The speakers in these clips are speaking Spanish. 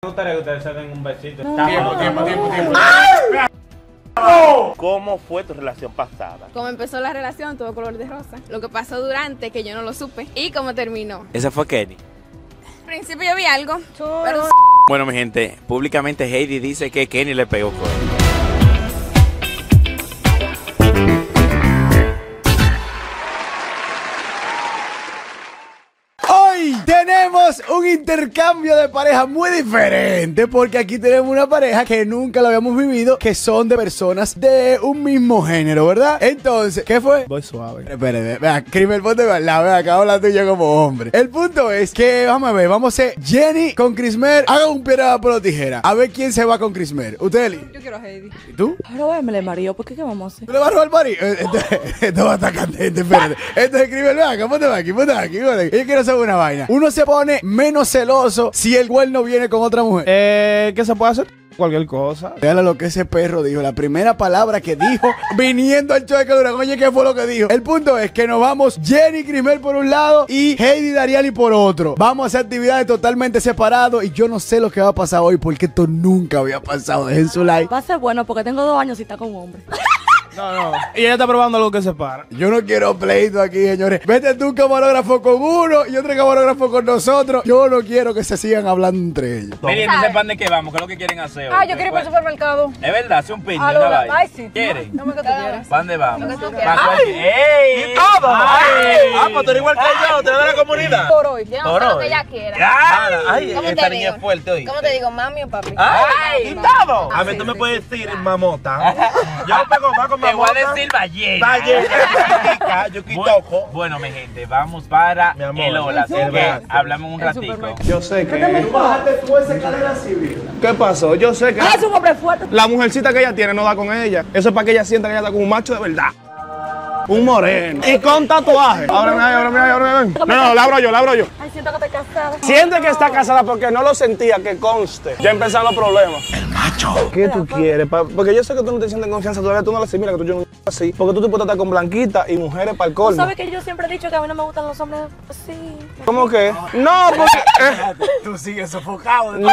Me gustaría que ustedes se den un besito. Tiempo, tiempo, tiempo, tiempo. ¿Cómo fue tu relación pasada? Cómo empezó la relación, tuvo color de rosa. Lo que pasó durante, que yo no lo supe. Y cómo terminó. Ese fue Kenny. Al principio yo vi algo, pero Bueno, mi gente, públicamente Heidi dice que Kenny le pegó con intercambio de pareja muy diferente porque aquí tenemos una pareja que nunca lo habíamos vivido, que son de personas de un mismo género, ¿verdad? Entonces, ¿qué fue? Voy suave. Espérate, vea, Crimen, ponte la vea, acá habla tuya como hombre. El punto es que, vamos a ver, vamos a hacer Jenny con Crismer, haga un piedra por tijera. A ver quién se va con Crismer. ¿Usted, Eli? Yo quiero a Heidi. ¿Y tú? Ahora váyamele, Mario, ¿por qué qué vamos a hacer? ¿Tú le vas a robar el pari? Eh, Esto, va a estar candente, espérate. Esto es Crimen, ven acá, ponte aquí, ponte aquí, ponte aquí. Yo quiero saber una vaina. Uno se pone menos celoso si el güey no viene con otra mujer. Eh, ¿qué se puede hacer? Cualquier cosa. Véale lo que ese perro dijo, la primera palabra que dijo viniendo al show de Cadura. Oye, ¿qué fue lo que dijo? El punto es que nos vamos Jenny Crismel por un lado y Heidi Dariali por otro. Vamos a hacer actividades totalmente separados y yo no sé lo que va a pasar hoy porque esto nunca había pasado. Dejen su like. Va a ser bueno porque tengo dos años y está con un hombre. No, no. Y ella está probando algo que se para. Yo no quiero pleito aquí, señores. Vete tú un camarógrafo con uno y otro camarógrafo con nosotros. Yo no quiero que se sigan hablando entre ellos. Miren, no sepan de qué vamos, qué es lo que quieren hacer. Ah, yo quiero ir para el supermercado. Es verdad, hace un piño, una vaina. ay, sí. ¿Quieren? Dame que tú quieras. ¿Para dónde vamos? Lo que tú ¿Para quieras. cuál- ¡Ey! ¡Y todo! ¡Ay! Ah, pues tú eres igual que yo, te da la comunidad. Por hoy. yo no sé lo hoy. que ella quiera. ¡Ay! Ay, ¿Cómo esta niña es fuerte hoy. ¿Cómo te digo, mami o papi? ¡Ay! ¡Y todo! A ver, tú me puedes decir, mamota. Yo pego más con Te voy a decir ballena. Ballena, yo Bu- quitojo. Bueno, mi gente, vamos para Mi amor, el hola, así que hablamos un supermercado. Yo sé que. Bájate tú esa escalera civil. ¿Qué pasó? Yo sé que. Ah, es un hombre fuerte. La mujercita que ella tiene no da con ella. Eso es para que ella sienta que ella está con un macho de verdad. Un moreno. Y con tatuaje. Ábreme ahí, ábreme ahí, ábreme ahí. No, no, la abro yo, la abro yo. Siento que estoy casada. Siente que está casada porque no lo sentía, que conste. Ya empezaron los problemas. El macho. ¿Qué tú quieres? Pa- Porque yo sé que tú no te sientes en confianza todavía, tú no dices, mira que tú yo no así. Porque tú te puedes estar con blanquita y mujeres para el Tú colmo. sabes que yo siempre he dicho que a mí no me gustan los hombres así. ¿Cómo que? No, porque. eh, Tú sigues sofocado. no,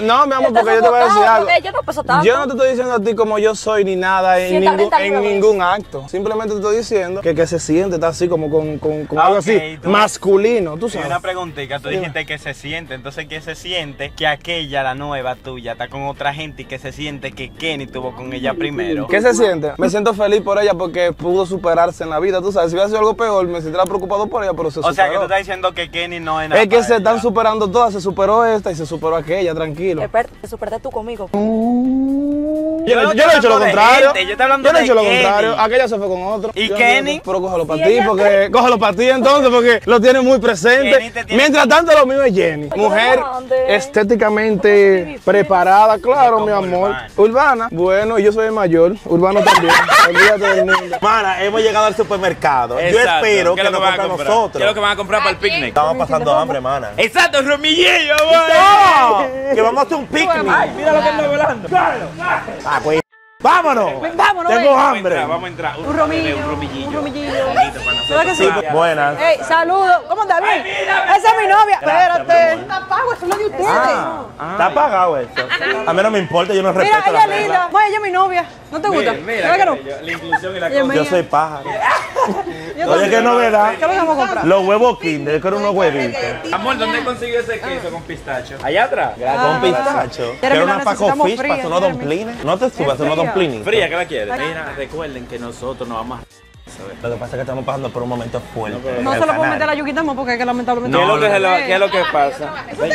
no, mi amor, porque yo te voy a decir algo. Yo no peso tanto. Yo no te estoy diciendo a ti como yo soy ni nada en, Sienta- ningún, en acto. Simplemente te estoy diciendo que, que se siente, está así como con, con, con Ah, algo así, tú- masculino, tú sabes. una preguntita, tú dijiste que se siente, entonces ¿qué se siente? Que aquella, la nueva tuya, está con otra gente y que se siente que Kenny tuvo con ella primero. ¿Qué se siente? Me siento feliz por ella porque pudo superarse en la vida, tú sabes. Si hubiera sido algo peor, me sentiría preocupado por ella, pero se O sea que tú superó. estás diciendo que Kenny no es nada Es que para se están superando todas, se superó esta y se superó aquella, tranquilo. Espérate, te superaste tú conmigo. Yo, Yo no no- yo no he hecho lo contrario. gente, yo estoy hablando Yo no he de hecho lo Kenny. contrario. Aquella se fue con otro. ¿Y Yo- Kenny? Pero cógelo para Sí, ti, porque cógelo para ti entonces, porque lo tienes muy presente. Te Mientras tanto, lo mío es Jenny. Mujer estéticamente preparada, claro, mi amor. urbana. Urbana. Bueno, yo soy el mayor. Urbano también. Mundo. Mana, hemos llegado al supermercado. Yo espero ¿Qué que lo nos a compren comprar? nosotros. ¿Qué es lo que van a comprar para el picnic? Estamos pasando hambre, mana. Exacto, romillillo, ¡No! Que vamos a hacer un picnic. Mira lo que anda volando. Ah, pues, ¡Vámonos! Vámonos, Tengo ven. hambre. Vamos a entrar. Un romillo. Un romillillo. Un romillillo. Bonito para ¿Verdad que nosotros. sí? Buenas. Ey, saludos. ¿Cómo está bien? Esa es mi novia. Espérate. Está pago, eso es lo de ustedes. Ah, está apagado esto. A mí no me importa, yo no Mira, respeto ella la es linda. Bueno, ella es mi novia. ¿No te gusta? Mira, ¿Verdad que no? mira, la inclusión y la Ella cosa. Yo soy pájaro. Yo Oye, qué novedad. ¿Qué es lo vamos a comprar? Los huevos Kinder, que eran unos huevitos. Amor, ¿dónde consiguió ese queso con pistacho? Allá atrás. Con pistacho. Quiero la una Paco necesitamos Fish para unos domplines. No te subas unos fría. Fría, ¿qué la quieres? Mira, recuerden que nosotros nos vamos a... Lo que pasa es que estamos pasando por un momento fuerte. en No el se lo puedo canal. meter a Yuquita porque es que lamentablemente. ¿Qué es lo que, se lo- qué es lo que pasa?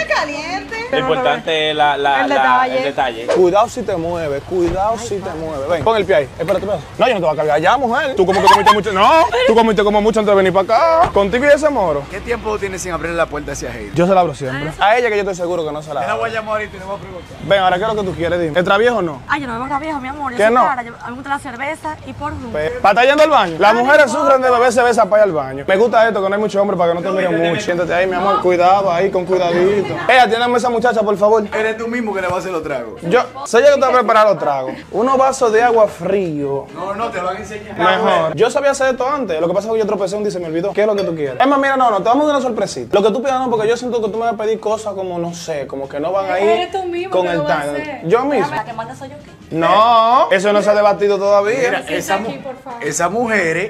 caliente. Lo importante es la, la, El la- detalle. el detalle. Cuidado si te mueves, cuidado si te mueves. Ven, pon el pie ahí. Espérate, espérate. No, yo no te voy a cargar ya, mujer. Tú como que comiste mucho. No, tú comiste como mucho antes de venir para acá. Contigo y ese moro. ¿Qué tiempo tienes sin abrir la puerta hacia Heidi? Yo se la abro siempre. A ella que yo estoy seguro que no se la abro. voy a llamar ahorita y le voy a preguntar. Ven, ahora, ¿qué es lo que tú quieres? Dime. ¿Extra viejo o no? Ay, yo no me voy a viejo, mi amor. Yo ¿Qué soy no? clara. Yo- A mí me gusta la cerveza y por ¿Para estar yendo al baño? La Las mujeres sufren de beberse besa para ir al baño. Me gusta esto, que no hay mucho hombre para que no te miren mucho. Siéntate ahí, mi amor, cuidado ahí, con cuidadito. Eh, atiéndame a esa muchacha, por favor. Eres tú mismo que le vas a hacer los tragos. Yo, soy yo que te voy a preparar los tragos. Unos vasos de agua frío. No, no, te van a enseñar. Mejor. Yo sabía hacer esto antes. Lo que pasa es que yo tropecé un día y se me olvidó. ¿Qué es lo que tú quieres? Es más, mira, no, no, te vamos a dar una sorpresita. Lo que tú pidas no, porque yo siento que tú me vas a pedir cosas como, no sé, como que no van a ir Eres tú mismo con que el lo hacer. Yo mismo. La que manda soy yo aquí. No, eso no se ha debatido todavía. Mira, esa, aquí,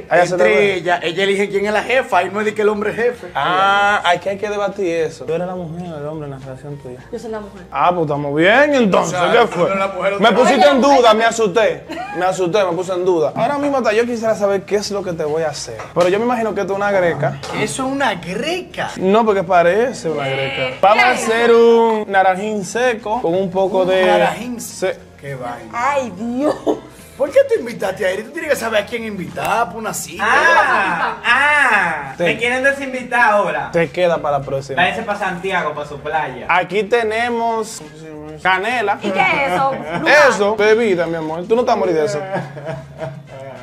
entre ellas, ella elige quién es la jefa y no es de que el hombre es jefe. Ah, hay que, hay que debatir eso. Tú eres la mujer o el hombre en la relación tuya. Yo soy la mujer. Ah, pues estamos bien entonces. O sea, ¿Qué fue? eres la mujer Me pusiste en duda, me asusté. Me asusté, me puse en duda. Ahora mismo hasta yo quisiera saber qué es lo que te voy a hacer. Pero yo me imagino que esto es una greca. Eso es una greca. No, porque parece una greca. Vamos a hacer un naranjín seco con un poco de. naranjín se- Qué vaina. Ay, Dios. ¿Por qué tú invitaste a él? Tú tienes que saber a quién invitar por una cita. Ah, ah, me quieren desinvitar ahora. Te queda para la próxima. Váyanse para Santiago, para su playa. Aquí tenemos canela. ¿Y qué es eso? Eso, bebida, mi amor. Tú no a morir de eso.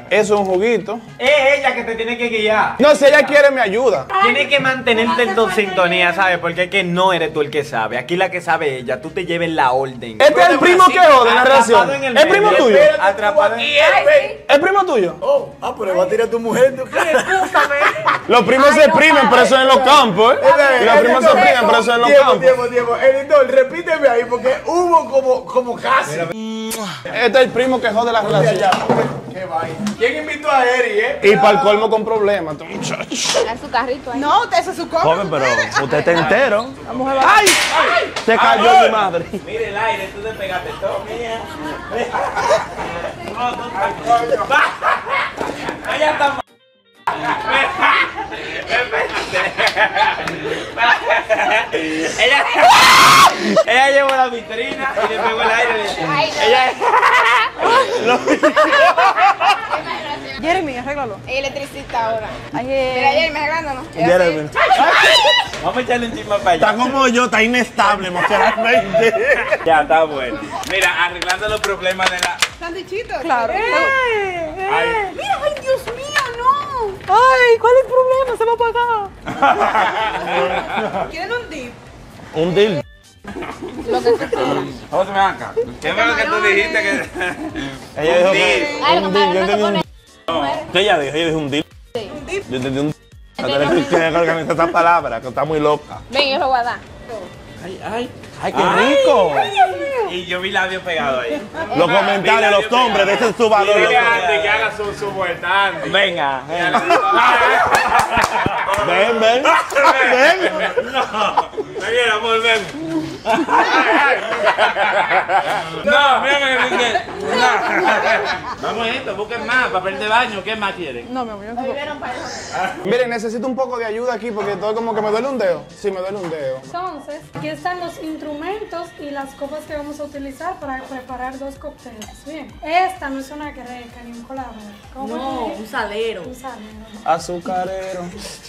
Eso es un juguito. Es ella que te tiene que guiar. No, si ella quiere, me ayuda. Tienes que mantenerte en tu sintonía, ¿sabes? Porque es que no eres tú el que sabe. Aquí la que sabe ella, tú te lleves la orden. Este es el primo que jode en la relación. Atrapado en el ¿Es primo tuyo? Atrapado en ¿Es primo tuyo? Oh, ah, pero va a tirar a tu mujer. Los primos se primen, pero eso es en los campos, ¿eh? Los primos se primen, pero eso es en los Tiempo, campos. tiempo, tiempo. Editor, repíteme ahí porque hubo como, como casi. Este es el primo que jode la relación. Qué vaina. ¿Quién invitó a Eri, eh? Y para el colmo con problemas, este muchacho. Da su carrito ahí. No, usted es su copa. Joven, pero usted está entero. ¡Ay! Se cayó mi madre. Mira el aire, tú te pegaste todo, mía. Ella está mal. Ella, ella llevó la vitrina y le pegó el aire. Ella, Jeremy, arréglalo. Es electricista ahora. Ay, Mira, eh. ayer me arreglándonos. Jeremy. vamos a echarle un chisme para Está allá. como yo, está inestable emocionalmente. Ya, está bueno. Mira, arreglando los problemas de la... Sandichito. Claro. Ay. Mira, ay, Dios mío. Ay, ¿cuál es el problema? Se va a pagar. ¿Quieren un dip? Un deal. Vamos a acá. ¿Qué fue lo que tú dijiste que... Ella dijo que. Lo Un que deal. Yo entendí un. ¿Qué ella dijo? Ella dijo un deal. Yo entendí un. Tienes que organizar esa palabra, que está muy loca. Ven, yo lo voy a dar. ¡Ay, qué rico! Y yo vi labio pegado ahí. Los comentarios, los hombres, ese es su valor. Dile a Andy que haga su, su vuelta, Andy. Venga. Ven, ven. Ven. No, ven, amor, ven. No, mira que dice. Vamos a esto, busquen más, papel de baño, ¿qué más quieren? No, amor, yo no Miren, necesito un poco de ayuda aquí porque estoy como que me duele un dedo. Sí, me duele un dedo. Entonces, aquí están los instrumentos y las copas que vamos a utilizar para preparar dos cócteles. Bien, esta no es una greca ni un colador. ¿Cómo No, es? un salero. Un salero. Azucarero,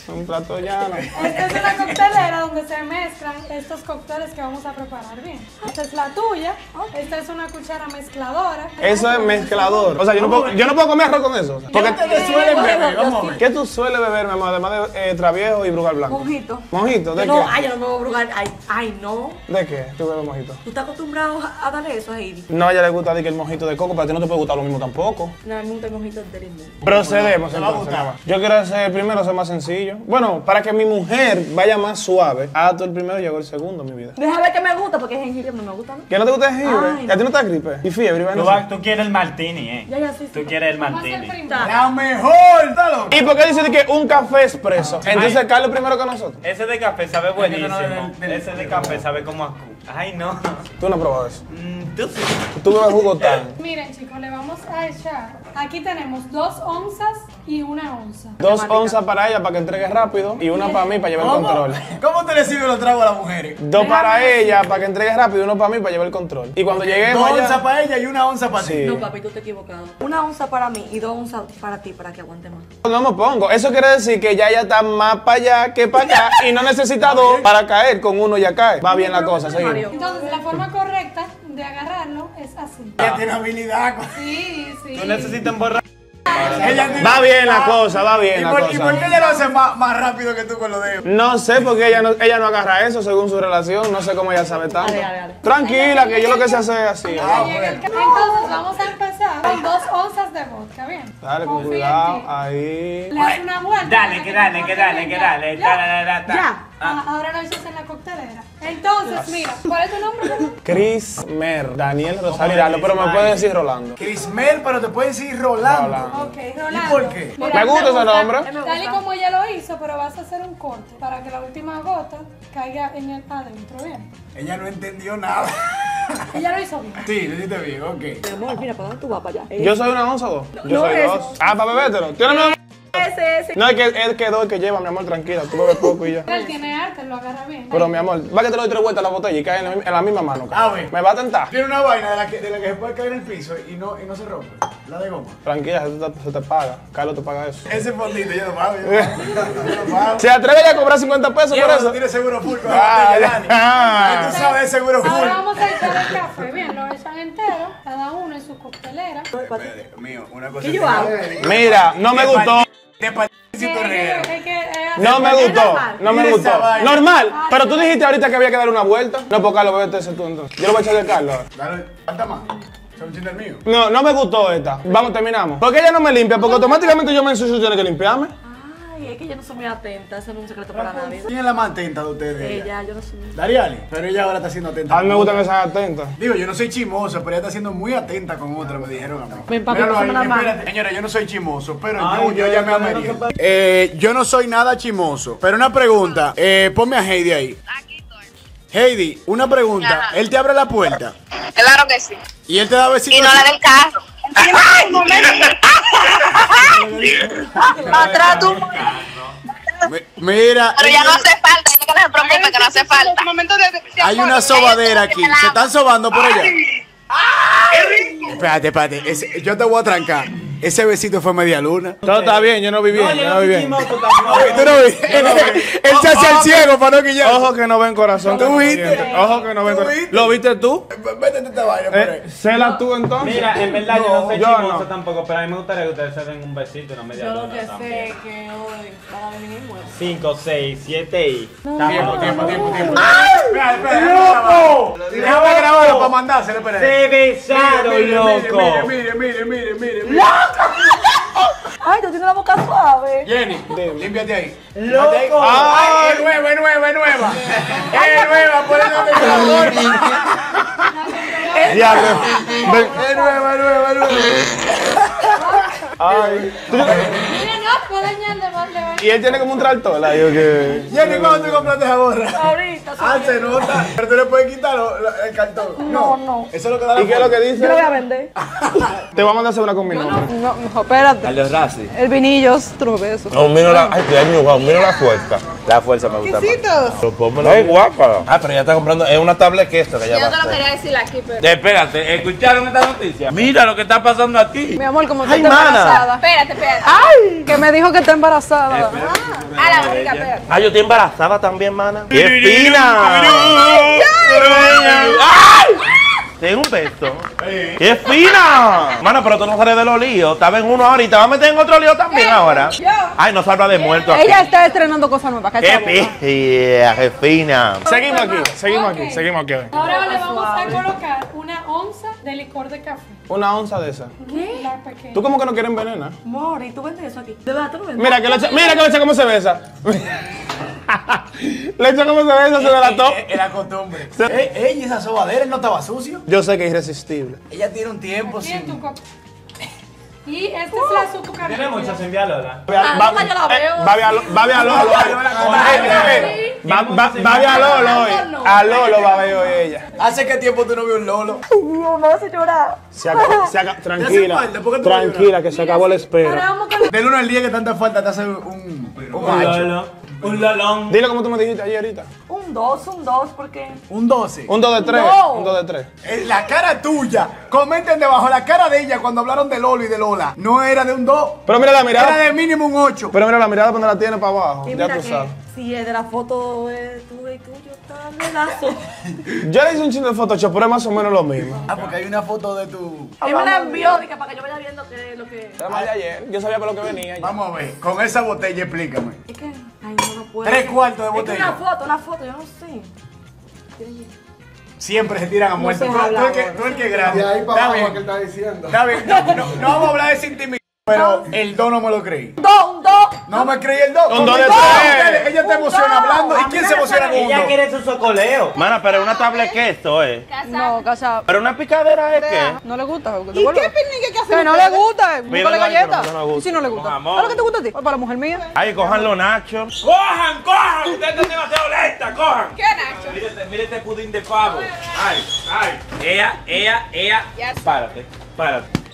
un plato llano. Esta es una coctelera donde se mezclan estos cócteles que vamos a preparar. Bien, esta es la tuya. Esta es una cuchara mezcladora. Eso es mezclador. O sea, yo no puedo, yo no puedo comer arroz con eso. Porque, ¿Qué suelen beber? Vamos a ver. ¿Qué tú sueles beber, mi amor, además de eh, traviejo y brugal blanco? Mojito. ¿Mojito? ¿De No, qué? ay, yo no me voy a brugar. Ay, ay, no. ¿De qué? ¿Tú bebes mojito? ¿Tú estás acostumbrado a darle eso a Heidi? No, a ella le gusta de que el mojito de coco, pero a ti no te puede gustar lo mismo tampoco. No, a mí me gusta el mojito de limón. Procedemos entonces. más. Yo quiero hacer primero ser más sencillo. Bueno, para que mi mujer vaya más suave, haz tú el primero y hago el segundo, mi vida. Deja ver que me gusta, porque jengibre no me gusta. ¿no? ¿Que no te gusta el jengibre? Ay, ¿Y a ti no te da gripe? ¿Y fiebre? Tú, tú quieres el martini, ¿eh? Ya, ya, sí, sí. Tú quieres el Vamos a hacer martini. primero. La mejor. Dalo. ¿Y por qué dice que un café expreso? Entonces Carlos primero que nosotros. Ese de café sabe buenísimo. Ese de café sabe como a cu. Ay, no. Tú no has probado eso. Mm, Tú sí. Tú bebes jugo tan. Miren, chicos, le vamos a echar. Aquí tenemos dos onzas y una onza. Dos onzas para ella para que entregue rápido y una para mí para llevar el control. ¿Cómo te le sirven los tragos a las mujeres? Dos para ella para que entregue rápido y uno para mí para llevar el control. Y cuando lleguemos Dos allá... onzas para ella y una onza para ti. No, papi, tú te has equivocado. Una onza para mí y dos onzas para ti, para que aguante más. No me pongo. Eso quiere decir que ya ella está más para allá que para acá y no necesita dos para caer. Con uno ya cae. Va bien la cosa, seguimos. Entonces, la forma correcta de agarrarlo es así. Ella tiene habilidad. Sí, sí. Tú necesitas emborrar. Ella Va bien la cosa, va bien ¿Y la por, y por cosa. qué ella lo hace más, más rápido que tú con los dedos? No sé porque ella no, ella no agarra eso según su relación. No sé cómo ella sabe tanto. Dale, dale, dale. Tranquila, que yo lo que sé hacer es así. Ca- Entonces vamos a empezar con dos onzas de vodka, ¿bien? Dale con cuidado, ahí. Le haces una vuelta. Dale, que dale, que dale, que dale. Ya. Ya. Ah, ahora lo echas en la coctelera. Entonces, mira, ¿cuál es tu nombre? Chris Mer, Daniel Rosario Hiralo, pero me puede decir Rolando. Crismel, pero te puedes decir Rolando. Rolando. Ok, Rolando. ¿Y por qué? Mira, Me gusta ese nombre. Tal y como ella lo hizo, pero vas a hacer un corte para que la última gota caiga en el adentro, ¿bien? Ella no entendió nada. Ella lo hizo bien. Sí, lo hiciste bien, ok. Mi amor, mira, ¿para dónde tú vas para allá? Yo soy una onza o dos. Yo No, soy dos. Ah, para bebértelo. ¿Tienes? Ese, ese. No, es que él quedó el que lleva, mi amor, tranquila. Tú bebes poco y ya. Él tiene arte, lo agarra bien. Pero mi amor, va que te lo doy tres vueltas a la botella y cae en la, en la misma mano. A ver. ¿Me va a tentar? Tiene una vaina de la que, de la que se puede caer en el piso y no, y no se rompe. La de goma. Tranquila, se te, se te paga. Carlos te paga eso. Ese fondito yo lo pago. Yo lo pago. Yo lo pago. ¿Se atreve ya a cobrar 50 pesos por eso? Tiene seguro full con Ah, la botella, Dani. ah. ¿Qué tú sabes seguro full? Ahora vamos a echar el café, bien, lo echan entero, cada uno en su coctelera. Espérate, mío, una cosa ¿Qué yo hago? Mira, no me gustó. De pa- Es que- torrero. es que, eh, No me gustó, no me gustó. Normal, pero tú dijiste ahorita que había que dar una vuelta. No, pues Carlos, bebete ese tú entonces. Yo lo voy a echar de Carlos. Dale, falta más. Mío. No, no me gustó esta. Vamos, terminamos. Porque ella no me limpia, porque automáticamente yo me ensucio y tiene que limpiarme. Ay, es que yo no soy muy atenta, eso no es un secreto para nadie. ¿Quién es la más atenta de ustedes? Ella, yo no soy muy... Dariali. Pero ella ahora está siendo atenta. A mí me con gustan esas atentas. Digo, yo no soy chimoso, pero ella está siendo muy atenta con otra, me dijeron a mí. Ahí, la mano. espérate. Señora, yo no soy chimoso, pero Ay, yo, yo yo llamé a no sé María. qué pasa. Eh, yo no soy nada chimoso, pero una pregunta. Eh, ponme a Heidi ahí. Heidi, una pregunta. Ajá. Él te abre la puerta Claro que sí. y él te da besitos. Y no la del carro. Atrás tú. Mi- Mira, Pero ya él- no hace falta, ya que no se preocupe, que no hace falta. hay una sobadera aquí. Se están sobando por allá. Espérate, espérate. yo te voy a trancar. Ese besito fue media luna. Todo está bien, yo no vi bien, yo no vi bien. Tú no viste. Él se hace el ciego para no guillar. Ojo que no ven corazón. ¿Tú no viste? Ojo que no ven ¿Tú corazón. ¿Lo viste tú? Métete esta vaina por ahí. Eh, Cela tú entonces. Mira, en verdad yo no soy yo chismoso no. tampoco, pero a mí me gustaría que ustedes se den un besito y una media Yo lo luna que sé es que hoy van a venir muertos. 5, 6, 7 y... Tiempo, tiempo, tiempo, tiempo. Espera, espera, ¡Loco! Déjame grabarlo para mandárselo, espera. ¡Se besaron, loco! Mire, mire, mire, mire, mire. Ay, tú tienes la boca suave. Jenny, límpiate ahí. ¡Loco! Ahí. ¡Ay, es nueva, es nueva, es nueva! ¡Es nueva! Por eso te la. ¡Es nueva, es nueva, es nueva! Ay. Mira, no, vale. Y él tiene como un tractor. ahí, yo que. Jenny, ¿cuándo tú compraste esa gorra? Ahorita. Ah, se nota. Pero tú le puedes quitar lo- lo- el cartón. No, no. Eso es lo que da la ¿Y qué es lo que Yo lo voy a dice? vender. Te voy a mandar a hacer una con mi nombre. No, no, espérate. Carlos Rassi. El vinillo, tú no ves eso. No, mira la. Ay, te wow, mira la fuerza. La fuerza me gusta más. Pero pónmelo. Ay, guapa. Ah, pero ya está comprando. Es una tablet que esta que ya Yo te lo quería decir aquí, pero. Espérate, ¿escucharon esta noticia? Mira lo que está pasando aquí. Mi amor, como tú Ay, mana. Embarazada. Espérate, espérate. ¡Ay! Que me dijo que está embarazada. A la barriga, espérate. Ah, yo estoy embarazada también, mana. ¡Qué fina! ¡Ay! Tengo un beso. ¡Qué fina! Mana, pero tú no sales de los líos. Estaba en uno ahora y te vas a meter en otro lío también ahora. Ay, no salva de muerto aquí. Ella está estrenando cosas nuevas. ¡Qué fina! ¡Qué fina! Seguimos aquí, seguimos aquí, seguimos aquí. Ahora le vamos a colocar una onza de licor de café. Una onza de esa. La pequeña. ¿Tú como que no quieres envenenar? Amor, ¿y tú vendes eso aquí? ¿De verdad tú lo vendes? Mira que le echa, mira que le echa cómo se besa. le echa cómo se besa, se delató. Es la costumbre. Ey, ey, esa sobadera él no estaba sucio. Yo sé que es irresistible. Ella tiene un tiempo sin. copa. Y esta es la azúcar. Tiene muchas enviadas, Lola. Ah, esa yo la veo. Va a ver a Lo- va a ver a Lolo. Va va- va a ver a Lolo hoy. A Lolo va a ver hoy ella. ¿Hace qué tiempo tú no vio un Lolo? No, me vas a llorar. Se acabó, se acabó- tranquila, falta? ¿Por qué tú vas a llorar? tranquila, que se acabó la espera. Del 1 al 10 que tanta falta te hace un, un lolo. Un lolón. Dile como tú me dijiste ayer ahorita. Un 2, un 2, porque. Un 12. Un 2 de 3, No. un 2 de 3. Eh, La cara tuya. Comenten debajo. La cara de ella cuando hablaron de Lolo y de Lola. No era de un 2. Pero mira la Era mirada. de mínimo un 8. Pero mira la mirada cuando la tiene para abajo. Y Ya mira tú que sabes. si es de la foto es tú y tuyo, está. Yo le hice un chino de Photoshop, pero es más o menos lo mismo. Ah, porque hay una foto de tu. Él me la envió para que yo vaya viendo qué es lo que. Era más de ayer. Yo sabía por lo que venía. ya. Vamos a ver, con esa botella explícame. Es que, no, no puedo. Tres cuartos de Es que botella. una foto, una foto, yo no sé. Siempre se tiran a muerte. sé Tú, tú el que, no el que es grande. Y ahí Está para abajo bien. que él está diciendo. Está bien. No, no, no vamos a hablar de esa intimidad, pero el do no me lo creí. Dos. No me creí el do. Un Con do el de tres. ella- te emociona do. hablando. ¿Y A quién se emociona con Ella quiere su socoleo. Mana, pero una tabla de queso, ¿eh? No, casa. Pero una picadera es que. No le gusta. ¿Y qué picnic que hace? Que no le gusta, Mira, búscale que. ¿Y si no le gusta? ¿Sabes lo que te gusta a ti? Pues para la mujer mía. Ay, cojan los nachos. ¡Cojan, cojan! Ustedes están demasiado lenta, cojan. ¿Qué, Nacho? Mírate, mírate pudín de pavo. Ay, ay. Ella, ella, ella. Sé. Párate,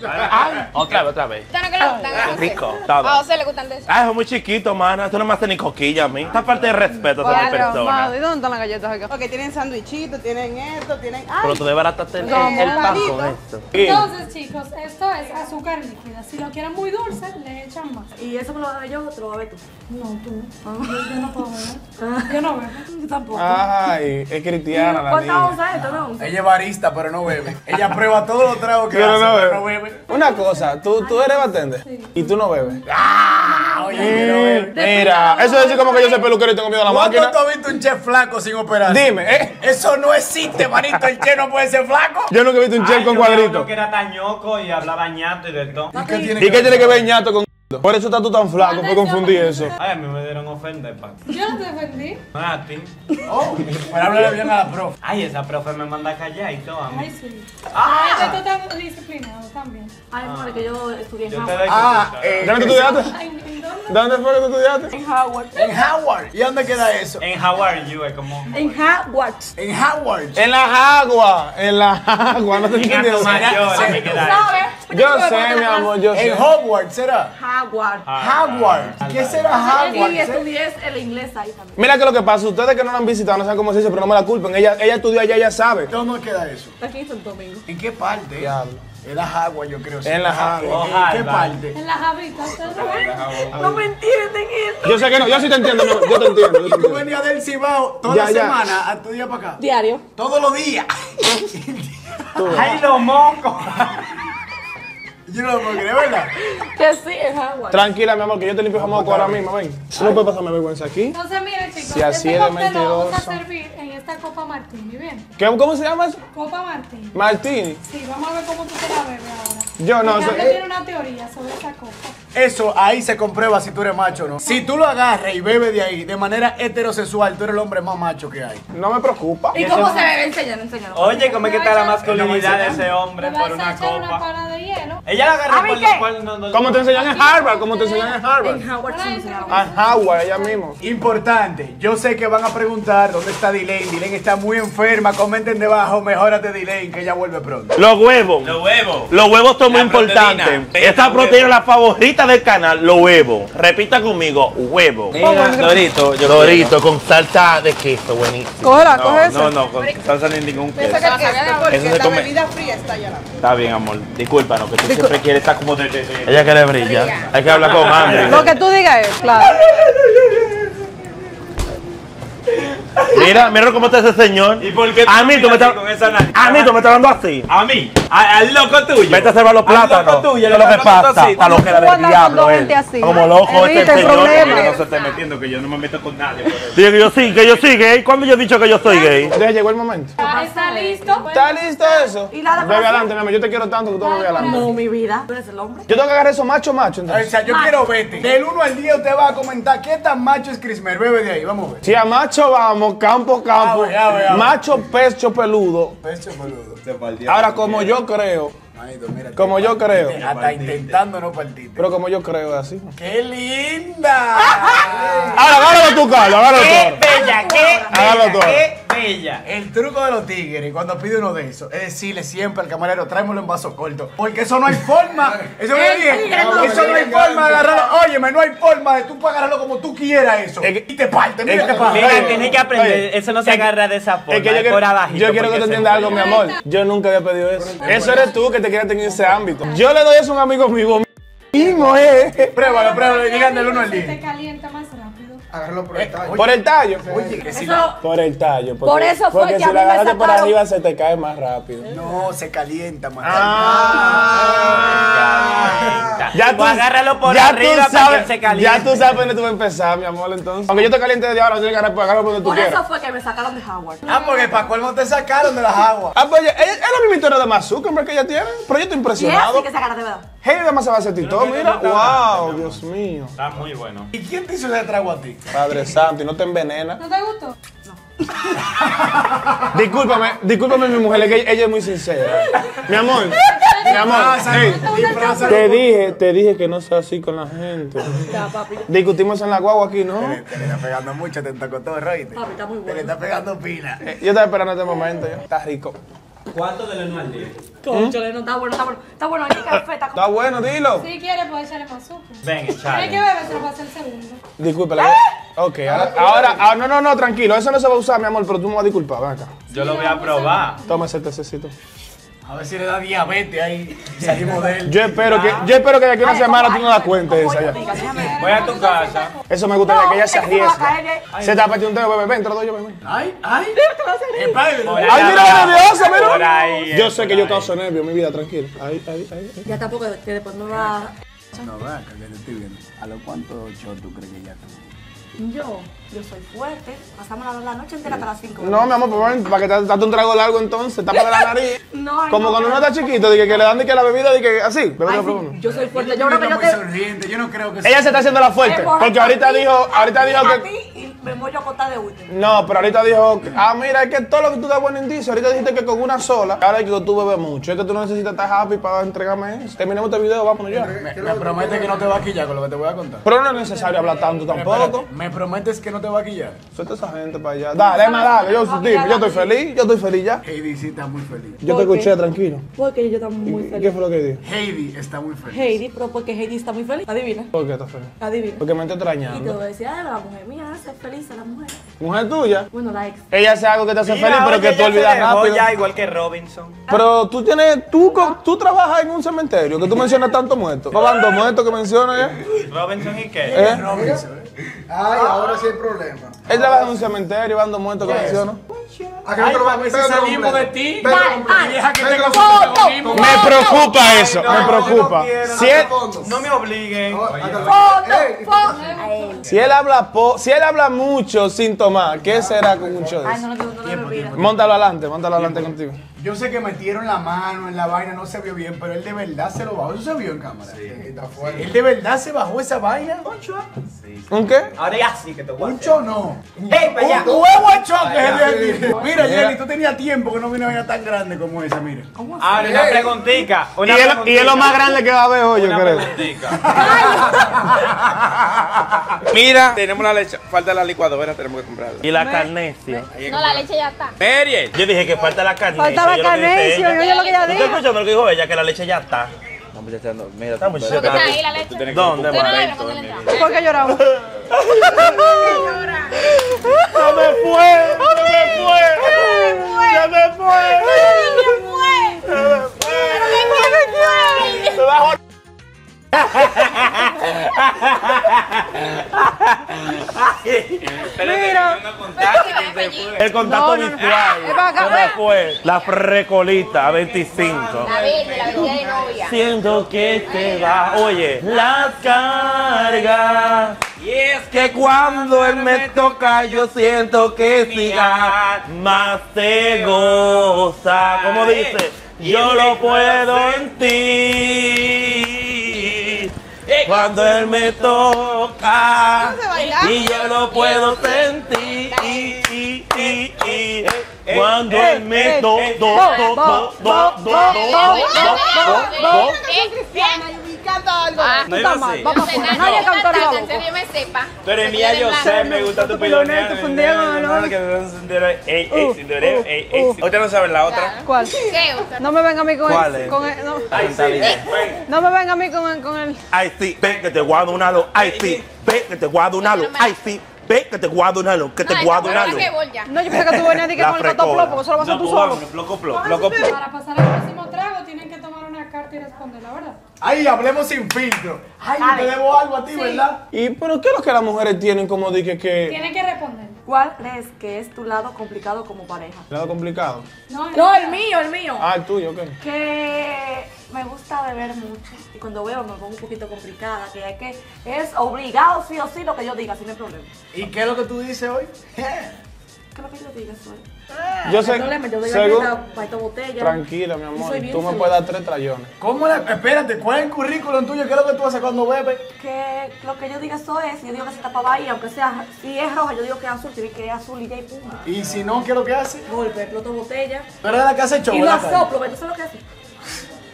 párate. Otra vez, otra vez. ¿Ustedes no que le gustan? a José? Rico, A. José le gustan de eso. Ay, es muy chiquito, mana. Esto no me hace ni coquilla a mí. Esta parte de respeto a Cuatro, persona. madre, ¿y dónde están las galletas acá? Ok, tienen sándwichitos, tienen esto, tienen. Pero Ay, tú desbarataste el, el pan palito. con esto. Entonces, chicos, esto es azúcar líquida. Si lo quieren muy dulce, le echan más. y eso me lo doy yo, te lo voy a ver tú. No, tú. Yo, yo no puedo beber. Yo no bebo. Yo tampoco. Ay, es cristiana la ¿Cuántas niña. onzas es esto? No, onzas. Ella es barista, pero no bebe. Ella prueba todos los tragos que Pero hace, no pero no bebe. Una cosa, tú, tú eres bartender y tú no bebes. Ah, oye, que no bebe. Mira, eso es decir como que yo soy peluquero y tengo miedo a la ¿Cuándo máquina. tú has visto un chef flaco sin operar? Dime, ¿eh? Eso no existe, manito. El chef no puede ser flaco. Yo nunca he visto un chef Ay, con yo cuadritos. que era tañoco y hablaba ñato y de todo. ¿Y qué tiene ¿Y qué tiene que ver ñato con Por eso estás tú tan flaco, fue confundir eso. Ay, a mí me dieron ofender, pa. Yo no te defendí. No es a ti. Oh, pero háblale bien a la profe. Ay, esa profe me manda a callar y todo a Ay, sí. Ay, tú estás disciplinado también. Ay, madre, que yo estudié en Yo Howard. Ah, eh, ¿Dónde tú estudiaste? Ay, ¿en dónde? ¿Dónde fue que tú estudiaste? En Howard. En Howard. ¿Y dónde queda eso? En How are you? Es como. En Howard. En Howard. En las aguas, en las aguas, no te En entiendes. Que. Yo sé, mi amor, yo sé. En Howard, ¿será? Howard. Howard. ¿Qué será Howard? Y estudié el inglés ahí también. Mira que lo que pasa, ustedes que no la han visitado, no saben cómo se dice, pero no me la culpen. Ella, ella estudió allá, ella sabe. ¿Dónde queda eso? Aquí en Santo Domingo. ¿En qué parte? Diablo. En la Howard, yo creo. En la Howard. ¿En qué parte? En la javita. No me entienden eso. Yo sé que no, yo sí te entiendo, yo te entiendo. Yo te Tú venías del Cibao toda Ya, la ya. semana a tu día para acá. Diario. Todos los días. ¡Ay, los mocos! Yo no lo puedo creer, ¿verdad? Que sí, en Howard. Tranquila, mi amor, que yo te limpio jamón ahora mismo, ven. No puedes pasarme vergüenza aquí. Entonces, miren, chicos. Si así este es de cóctel lo vamos a mentiroso. servir en esta copa martini, ¿bien? ¿Qué, ¿Cómo se llama eso? Copa martini. Martini. Sí, vamos a ver cómo tú te la bebes ahora. Yo no sé. Andrés tiene una teoría sobre esa copa. Eso ahí se comprueba si tú eres macho o no. Si tú lo agarras y bebes de ahí de manera heterosexual, tú eres el hombre más macho que hay. No me preocupa. ¿Y cómo se bebe? Enséñanos, enséñanos. Oye, ¿cómo es que está la masculinidad de ese hombre por una copa? pana de hielo. Ella la ¿A agarró mí por qué? lo cual no, no- ¿Cómo te enseñan en Harvard? ¿Cómo te enseñan en Harvard? En Howard enseñaron. A Howard, ella mismo. Importante, yo sé que van a preguntar dónde está Dilen. Dilen está muy enferma. Comenten debajo, mejórate Dilen, que ella vuelve pronto. Los huevos. Los huevos. Los huevos son muy La importantes. Esta proteína es la favorita del canal, los huevos. Repita conmigo, huevo. Dorito, yo Dorito con salsa de queso, buenísimo. Cógela, No, coge eso. no, no, con salsa ni ningún queso. Piensa que que- Eso se come. fría está ya. Está bien, amor. Discúlpanos, que tú siempre quieres estar como de... de- de- Ella quiere brillar. Hay que hablar con Andrew. Lo que tú digas es, claro. Mira, mira cómo está ese señor. ¿Y por qué tú A mí tú me estás. con esa nariz? A mí tú me estás dando así. A mí, a- al loco tuyo. Vete a cerrar los Al plátanos. loco tuyo, ¿Qué es le lo que pasa? A lo que era del diablo, él. Como loco este el señor. problema. Que no se esté metiendo, que yo no me meto con nadie. eso. Digo que yo sí, que yo soy gay. ¿Cuándo yo he dicho que yo soy gay? Ya llegó el momento. Está listo. ¿Está listo eso? ¿Y la Bebe adelante, mi amor. Yo te quiero tanto que tú me bebes adelante. No, mi vida. Tú eres el hombre. Yo tengo que agarrar esos machos machos, O sea, yo quiero verte. Del 1 al 10 usted va a comentar qué tan macho es Crismer. Bebe de ahí, vamos a ver. Si a macho vamos, campo, campo. Ah, ya, ya, ya. Macho, pecho, peludo. Pecho boludo. Ahora, como yo creo, Mira. como yo creo, Hasta intentando no partirte. pero como yo creo es así. ¡Qué linda! Ahora, agárralo tú, Carlos, agárralo ¡Qué bella, qué bella, qué bella! El truco de los tigres, cuando pide uno de esos, es decirle siempre al camarero, tráemelo en vaso corto. Porque eso no hay forma. Eso no hay, eso no hay forma de agarrarlo. Óyeme, no hay forma de tú agarrarlo como tú quieras eso. Es que- y te parte, mira es que- pasa. Mira, Oye, tienes que aprender. oye, Eso no se agarra de esa forma. Es que yo por abajito. yo quiero que se entiendas algo, mi amor. Yo nunca había pedido eso. Eso eres tú que te quedaste en ese ámbito. Yo le doy eso a un amigo mío mismo, eh. Pruébalo, pruébalo digan del 1 al Se te 10. calienta más rápido. Agárralo por el tallo. Por el tallo. Oye, que si Eso- Por el tallo. Porque, Por eso fue porque que si a mí la me agarraste por sacaron- arriba se te cae más rápido. no se calienta más. Ah, Ya tú, agárralo por ya arriba tú para que sabes, él se caliente. Ya tú sabes dónde tú vas a empezar, mi amor, entonces. Aunque yo te caliente desde ahora, tienes que agarrar, agarrar por donde tú Por quieras. eso fue que me sacaron de Howard. Ah, porque para colmo te sacaron de las aguas. Ah, pues ella, ella- es la misma historia de Mazuka, hombre, que ella tiene. Pero yo estoy Y es impresionado. así que sacaron de verdad. Hey, además se va a hacer todo, mira. Wow, Dios mío. Está muy bueno. ¿Y quién te hizo ese trago a ti? Padre santo, y no te envenena. ¿No te gustó? Discúlpame, discúlpame mi mujer, es que ella es muy sincera. Mi amor, mi amor, hey, te dije, te dije que no sea así con la gente. Discutimos en la guagua aquí, ¿no? Te le está pegando mucho, te tocó todo, ¿oíste? Papi, está muy Te le bueno. está pegando pila. Eh, Yo estaba esperando este momento, ya. Está rico. ¿Cuánto de lo al día? Conchole, no está bueno, está bueno. Está bueno, aquí café, está Está bueno, dilo. Si quieres, puedes echarle más azúcar. Ven, Hay que echale. beber, se lo va a hacer el segundo. Discúlpale. Ok, ahora, ahora, ah, no, no, no, tranquilo, eso no se va a usar, mi amor, pero tú me vas a disculpar, ven acá. Yo lo voy a probar. Toma ese tececito. A ver si le da diabetes ahí. Salimos de él. Yo espero que, yo espero que de aquí a una semana tú no das cuenta de eso ya. Voy a tu casa. Eso me gustaría que ella se arriesgue. Se te ha partido un dedo, bebé, ven, te lo doy yo, bebé. Ay, ay. Ay, mira nerviosa, mira. Yo eh, sé que yo causo nervios, mi vida, tranquilo. Ahí, ahí, ahí. Ya tampoco, que después me va. No, va, que te estoy viendo. ¿A lo cuánto show tú crees que ya está? Yo, yo soy fuerte. Pasamos la, la noche entera hasta las 5. No, mi amor, pues ven, para que te date un trago largo entonces, tapa de la nariz. No, Como no, cuando uno está chiquito, de que, que le dan de que la bebida, de que así, bebé Ay, sí, yo soy fuerte. Yo Yo creo que yo muy te. sonriente. Yo no creo que Ella se está haciendo la fuerte, porque ahorita ti, dijo, ahorita dijo a que... ti y me voy a acostar de último. No, pero ahorita dijo, ah, mira, es que todo lo que tú das buen indicio, ahorita dijiste que con una sola, ahora es que tú bebes mucho, es que tú no necesitas estar happy para entregarme eso. Terminemos este video, vámonos ya. Me, me prometes que no te va a quillar con lo que te voy a contar. Pero no es necesario hablar tanto tampoco. Me prometes que no te va a quillar. Suelta esa gente para allá. Dale, Emma, dale, yo, dime, yo estoy feliz, yo estoy feliz ya. Heidi sí está muy feliz. Yo te escuché, tranquilo. Porque yo estaba muy ¿Y feliz. qué fue lo que dijo? Heidi está muy feliz. Heidi, pero porque Heidi está muy feliz. Adivina. ¿Por qué estás feliz? Adivina. Porque me está Y te voy extrañando. a decir, ay, la mujer mía hace feliz a la mujer. Mujer tuya. Bueno, la ex. Ella hace algo que te hace Mira, feliz, pero que tú olvidas rápido. ya, igual que Robinson. Pero tú tienes, tú, tú trabajas en un cementerio, que tú mencionas tanto muertos. ¿Cómo dos muertos que mencionas ya? ¿Robinson y qué? ¿Eh? Ay, ahora sí hay problema problema. Él trabaja en un cementerio, dando muertos que menciono. Acá Ay, a veces salimos de ti. Me preocupa eso, me preocupa. No me obliguen. Si él habla po, si él habla mucho sin tomar, ¿qué será con un show? Móntalo adelante, móntalo adelante contigo. Yo sé que metieron la mano en la vaina, no se vio bien, pero él de verdad se lo bajó. Eso se vio en cámara. Él de verdad se bajó esa vaina. ¿Un qué? Ahora ya sí que te voy a Un hacer. no. ¡Ey, para! Un huevo de choque. es de aquí. Mira, Jenny, tú tenías tiempo que no vino una vaina tan grande como esa, mira. Ahora una preguntica. Y Una es, y preguntica. es lo más grande que va a haber hoy, yo Una creo. Mira, tenemos la leche. Falta la licuadora, tenemos que comprarla. Y la carnesia. No, la leche ya está. Meriel. Yo dije que falta la carnesia. Bacanecio, yo lo que ella dijo. Ella? Que la leche ya está. Mira. Está ¿Dónde está ¿Por qué lloramos? ¡No me fue! ¡No me fue! ¡No me fue! Me fue! Me fue! Me fue! Mira. El contacto visual. Es para acá, Se me ve. fue. La frecolita 25. La verde, la vestida de novia. Siento que te va. Oye, las cargas. Y es que cuando él me toca, yo siento que siga más se goza. Como dice, yo lo puedo en ti. Cuando él me toca y yo lo puedo sentir. Cuando él me to, do, do. Ah, No iba así. vamos no sé, afuera. nadie cantó canta ni la canción, yo me sepa. Tú eres mía, yo sé, me gusta tu piloneo. tu fundeo, no. Que me a ey, ey, cintureo, ey, ey. ¿Usted no sabe la otra? ¿Cuál? No me venga a mí con ¿Cuál el, es? con el- no. Ay, sí, ven. No me venga a mí con el, con el. Ay, sí, ven que te guardo un halo. Ay, sí, ven que te guardo un halo. Ay, sí, ven que te guardo un halo. Que te No, guardo un ya. No, yo pensé que tú venías a decir que con el catoplo, porque eso lo vas a hacer tú solo. Floco, floco, floco. Para pasar al próximo trago, tienen que tomar una carta ti responderla, ¿verdad? Ay, hablemos sin filtro. Ay, Dale. te debo algo a ti, Sí. ¿verdad? ¿Y pero qué es lo que las mujeres tienen como dije que... Tiene que responder. ¿Cuál crees que es tu lado complicado como pareja? Lado complicado. No, No, el mío, el mío. Ah, el tuyo, ok. Que me gusta beber mucho y cuando bebo me pongo un poquito complicada, que hay que es obligado sí o sí lo que yo diga, sin el problema. ¿Y qué es lo que tú dices hoy? ¿Qué es lo que yo diga, soy? Yo No sé, hay problema, yo doy según- la para esta botella. Tranquila, mi amor, tú me puedes dar tres trayones. ¿Cómo la, espérate, ¿cuál es el currículum tuyo? ¿Qué es lo que tú haces cuando bebes? Que lo que yo diga eso es, yo digo que se tapa Bahía, aunque sea, si es roja, yo digo que es azul, tiene que es azul y ya y punto. Y si no, ¿qué es lo que haces? Golpe, exploto botella. Pero es la que hace show, Y lo soplo, ¿tú sabes lo que hace?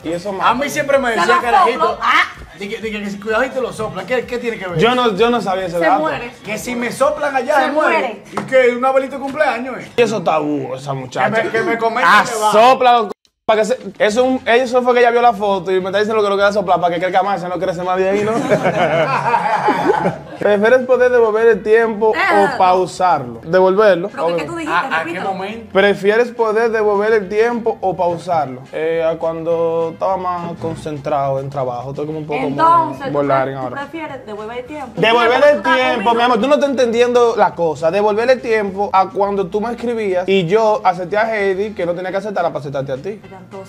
Y eso A más. mí siempre me decía lo carajito. ah. Dije, dije que si cuidadito lo sopla. ¿Qué, ¿Qué tiene que ver? Yo no, yo no sabía ese Se dato. muere. Que si me soplan allá Se se, muere. muere. ¿Y que ¿Una velita de cumpleaños? eh? Y eso tabú, esa muchacha. Que me- que me comente Ah, sopla, para que se, eso, un- eso fue que ella vio la foto y me está diciendo que lo que va a soplar para que crezca más, ya no crece más de ahí, ¿no? ¿Prefieres poder devolver el tiempo Ah. o pausarlo? Devolverlo. Pero que tú dijiste, ¿A, a qué momento? ¿Prefieres poder devolver el tiempo o pausarlo? Eh, a cuando estaba más concentrado en trabajo, estoy como un poco Entonces, más ¿tú, bolaring pre- tú ahora. prefieres devolver el tiempo? Devolver el tiempo, mi amor, tú no estás entendiendo la cosa. Devolver el tiempo a cuando tú me escribías y yo acepté a Heidi que no tenía que aceptarla para aceptarte a ti.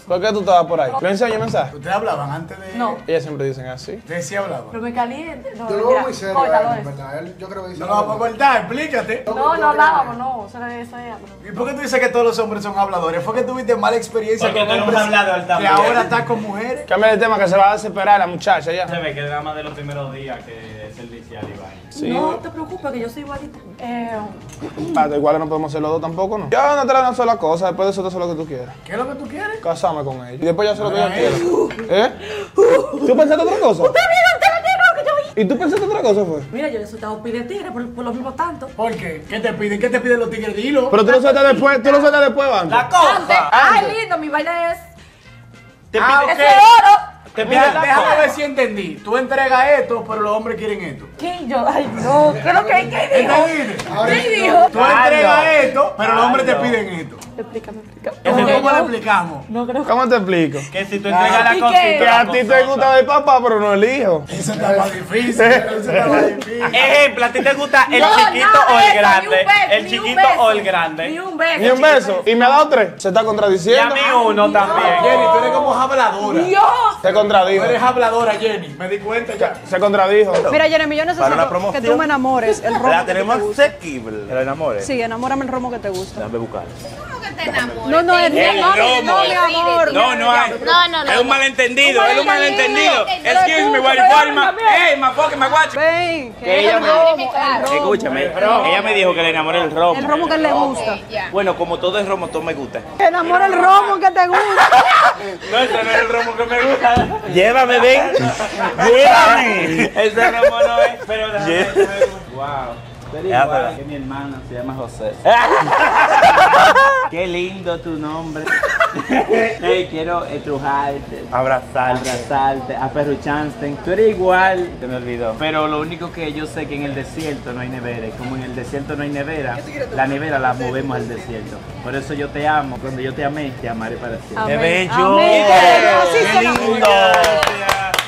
¿Por qué tú estabas por ahí? ¿Le enseño el mensaje? ¿Ustedes hablaban antes de...? No. Ellas siempre dicen así. Ustedes sí hablaban. Pero me caliente. No, Yo lo mira, veo muy serio, eso. Él- yo creo que dice No, algo. no, por verdad, explícate. No, no hablábamos, no. Eso ¿Y por qué tú dices que todos los hombres son habladores? ¿Fue que tuviste mala experiencia Porque con hombres hablador que ahora estás con mujeres? Cambia de tema que se va a desesperar la muchacha ya. Se ve que drama de los primeros días que es el vicial Iván. Sí. No te preocupes, que yo soy igualita. Eh, Ah, de igual no podemos hacer los dos tampoco, ¿no? Ya no te una sola cosa, después de eso te haces lo que tú quieras. ¿Qué es lo que tú quieres? Casarme con ella. Y después yo hacer lo que yo Ay. quiera. ¿Eh? ¿Tú pensaste otra cosa? ¡Usted mira, usted lo dijo que yo vi! ¿Y tú pensaste otra cosa, fue? Mira, yo he soltado pide tigre por, por lo mismo tanto. ¿Por qué? ¿Qué te piden? ¿Qué te piden los tigres? Dilo. Pero tú lo sueltas después, tú lo sueltas después, Banda. La cosa. Ay, lindo, mi vaina es. Te Ah, pide-. ¡Ese oro! Te Mira, déjame ver si entendí. Tú entregas esto, pero los hombres quieren esto. ¿Qué? Yo, ay, no. ¿Qué es lo que ¿Qué dijo? ¿Entendiste? ¿Qué dijo? Tú entregas esto, pero los hombres te piden esto. Explícame, explícame. ¿Cómo, le explicamos? No creo que. ¿Cómo te explico? Que si tú entregas la ¿Y cosita. qué? Que a ti te gusta el papá, pero no el hijo. Eso está más difícil. Eso está más difícil. Ejemplo, ¿a ti te gusta el chiquito o el grande? El chiquito o el grande. Ni un beso. Ni un beso. Y me ha dado tres. Se está Y a contradiciendo. mí uno también. Jenny, tú eres como habladora. Dios. Contradijo. eres habladora, Jenny. Me di cuenta ya. Se contradijo. Mira, Jeremy, yo Para la necesito que tú me enamores el romo La que te tenemos gusta. asequible. Que lo enamore. Sí, enamórame el romo que te gusta. Déjame buscar. No, no, el, El no, no, romo. no, mi amor. No, no hay. No, no, no. Es un malentendido, es un malentendido. Excuse me, what también. Hey, my fucking my watch. Ven, que ella el me-. Escúchame, ella me dijo que le enamoré el romo. El romo que le gusta. Bueno, como todo es romo, todo me gusta. Enamora el romo que te gusta. No, ese no es el romo que me gusta. Llévame, ven. Llévame. Ese romo no es, pero Wow. Igual que mi hermano se llama José. Qué lindo tu nombre. Hey, quiero estrujarte. Abrazarte. abrazarte, aperrucharte. Tú eres igual, se me olvidó. Pero lo único que yo sé que en el desierto no hay nevera. Y como en el desierto no hay nevera, la nevera la movemos al desierto. Por eso yo te amo. Cuando yo te amé, te amaré para siempre. ¡Qué bello! ¡Qué lindo!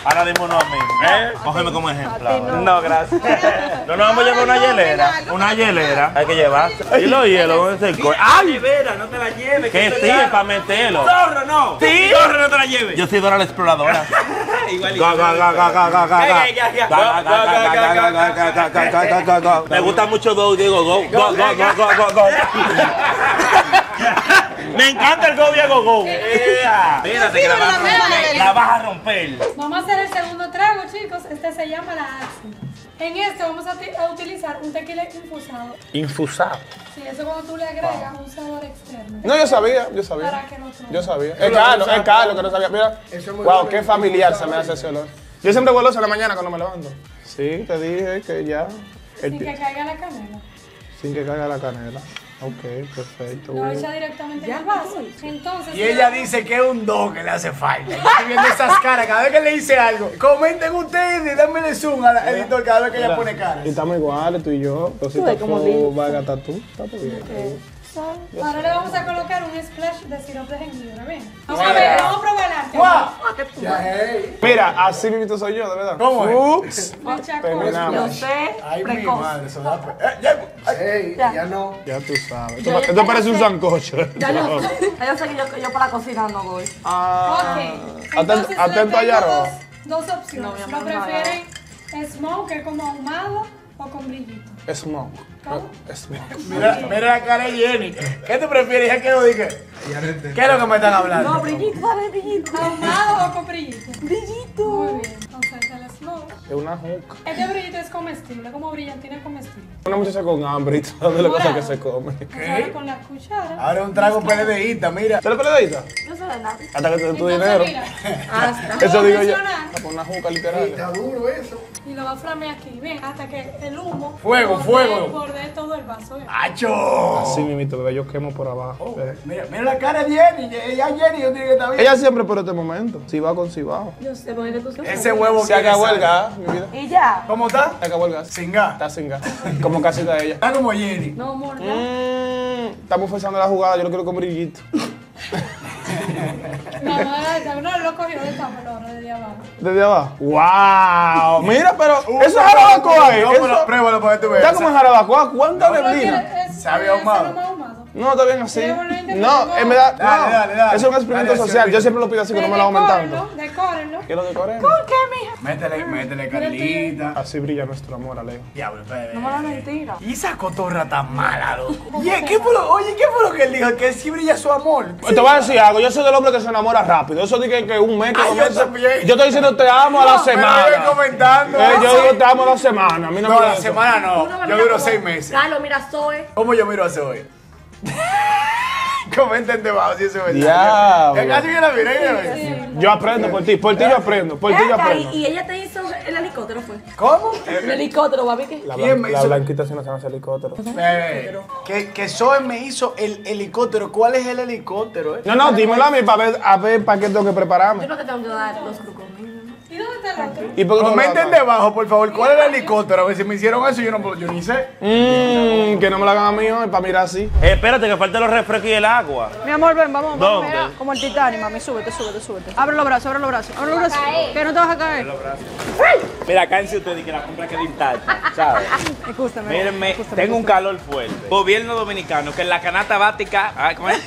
Ahora dímonos a mí. ¿eh? ¿Eh? Cógeme como ejemplo. No, gracias. No nos vamos a llevar una hielera. Una hielera. Hay que llevar. Y los hielos, ¿dónde se ¡Ay! Vera, no te la lleves. Que sí, es para meterlo. ¡Zorro, no! ¡Sí! ¡Zorro, no te la lleves! Yo soy Dora la exploradora. Me gusta mucho Go, digo Go. Go, go, go, go, go. Me encanta el Go, Diego Go. Espérate que la vas a romper. La vas a romper. Vamos a hacer el segundo trago, chicos. Este se llama la Axi. En este vamos a, ti- a utilizar un tequila infusado. Infusado. Sí, eso cuando tú le agregas un sabor externo. No, yo sabía, yo sabía. Para que no. Yo sabía. Es Carlos, es Carlos que no sabía. Mira, Eso es muy wow, qué familiar se me hace ese olor. Yo siempre vuelo eso en la mañana cuando me levanto. Sí, te dije que ya. Sin que caiga la canela. sin que caiga la canela. Ok, perfecto. Lo echa directamente en el vaso. Entonces. Y ella dice que es un don que le hace falta. Yo estoy viendo esas caras cada vez que le dice algo. Comenten ustedes, dámele zoom al editor cada vez que ella pone caras. Y estamos iguales, tú y yo. Cosita ves cómo lindo. flow, va a gastar tú. Está bien. Ahora le vamos a colocar un splash de sirope de jengibre, ¿bien? Vamos a ver, vamos a probar tú. Mira, así mismo soy yo, de verdad. ¿Cómo es? Ups. Yo sé, Ay, mi madre, eso da Eh, ya, no. Ya tú sabes. Esto, esto parece un sancocho. Ya yo, ya yo sé que yo, para la cocina no voy. Ah. Ok. Atento- Entonces, allá, dos, dos No, opciones. mi ¿Lo no, prefieren smoke, que es como ahumado, o con brillito? Smoke. ¿Cómo? Smoke. Mira, mira la cara de Jenny. ¿Qué tú prefieres? Ya que lo dije. ¿Qué es lo que me están hablando? No, brillito, dale brillito. ¿Ahumado o con brillito? Brillito. Muy bien. Entonces. Es una juca. Este brillito es comestible, como brillantina es comestible. Una muchacha con hambre y todas las cosas que se come. Ahora con la cuchara. Ahora un trago PLDista, mira. ¿Te lo peleadita? Yo sé de nada. Hasta que te den tu dinero. mira, Hasta. Eso digo yo. Con una juca literal. Está duro eso. y lo va a flamear aquí, ven, hasta que el humo Fuego, borde- fuego. borde todo el vaso. ¡Acho! Así mismito, bebé, yo quemo por abajo. Eh. Mira, mira la cara de Jenny. Ya Jenny no tiene que estar bien. Ella siempre por este momento. Si va con si va. Yo sé, porque tú. Ese huevo Se que le sale. gas, mi vida. Y ya. ¿Cómo está? Se acabó el gas. Sin gas. Está sin gas. Como casita de ella. Está como Jenny. No, amor, no. Mm, estamos forzando la jugada, yo lo quiero con brillito. No, no, no, no, lo cogió de esta color, de abajo. Desde abajo. ¡Wow! Mira, pero eso es jarabacoa ahí. No, Eso- pero pruébalo para que tú veas. Está como en jarabacoa. ¿Cuánta ¿Pero neblina? Sabe ahumado. No, está bien así. No, en verdad, Dale, no. dale, dale. Eso es un experimento Dale, social. Yo siempre lo pido así que no me lo aumentando. Decórenlo, decórenlo. ¿Qué es lo corremos? ¿Por qué, mija? Métele, métele, Carlita. Así brilla nuestro amor, Alejo. Diablo, bebé. No me da mentira. Y esa cotorra tan mala, loco. Oye, ¿qué fue lo, oye, ¿qué fue lo que él dijo? Que sí brilla su amor. Te voy a decir algo, yo soy del hombre que se enamora rápido. Eso dije que un mes, que dos yo meses. también. Yo estoy diciendo te amo a la semana. comentando. Eh, yo digo te amo a la semana. A mí no, No, me la semana no. Yo duro seis meses. Carlos, mira, Zoe. ¿Cómo yo miro a Zoe? Comenten debajo si eso es verdad. Diablo. Que casi que la miré. mira. Yo aprendo por ti, por ti yo aprendo, por ti yo aprendo. y, y ella te hizo el helicóptero, fue. ¿Cómo? El helicóptero, papi, que. La, ¿Quién me la hizo? blanquita sí no sabe hacer helicóptero. Eh, que, que Zoe me hizo el helicóptero. ¿Cuál es el helicóptero? Eh? No, no, dímelo a mí para ver, a ver para qué tengo que prepararme. Yo no te tengo que dar los trucos míos. ¿Y dónde está el otro? ¿Y por qué tú no me Comenten debajo, por favor, ¿cuál es el helicóptero? A ver si me hicieron eso, yo, no, yo ni sé. Mmm, que no me lo hagan a mí hoy para mirar así. Eh, espérate, que faltan los refrescos y el agua. Mi amor, ven, vamos, vamos. ¿Dónde? Como el Titanic, mami. Súbete, súbete, súbete. Abre los brazos, abre los brazos. Abre los brazos. Que no te vas a caer. Mira, cállense ustedes y que la compra quede intacta, ¿sabes? Escúchame. Mírenme, escúchame, tengo un calor fuerte. Gobierno dominicano, que en la canasta básica. ah, ¿Cómo es?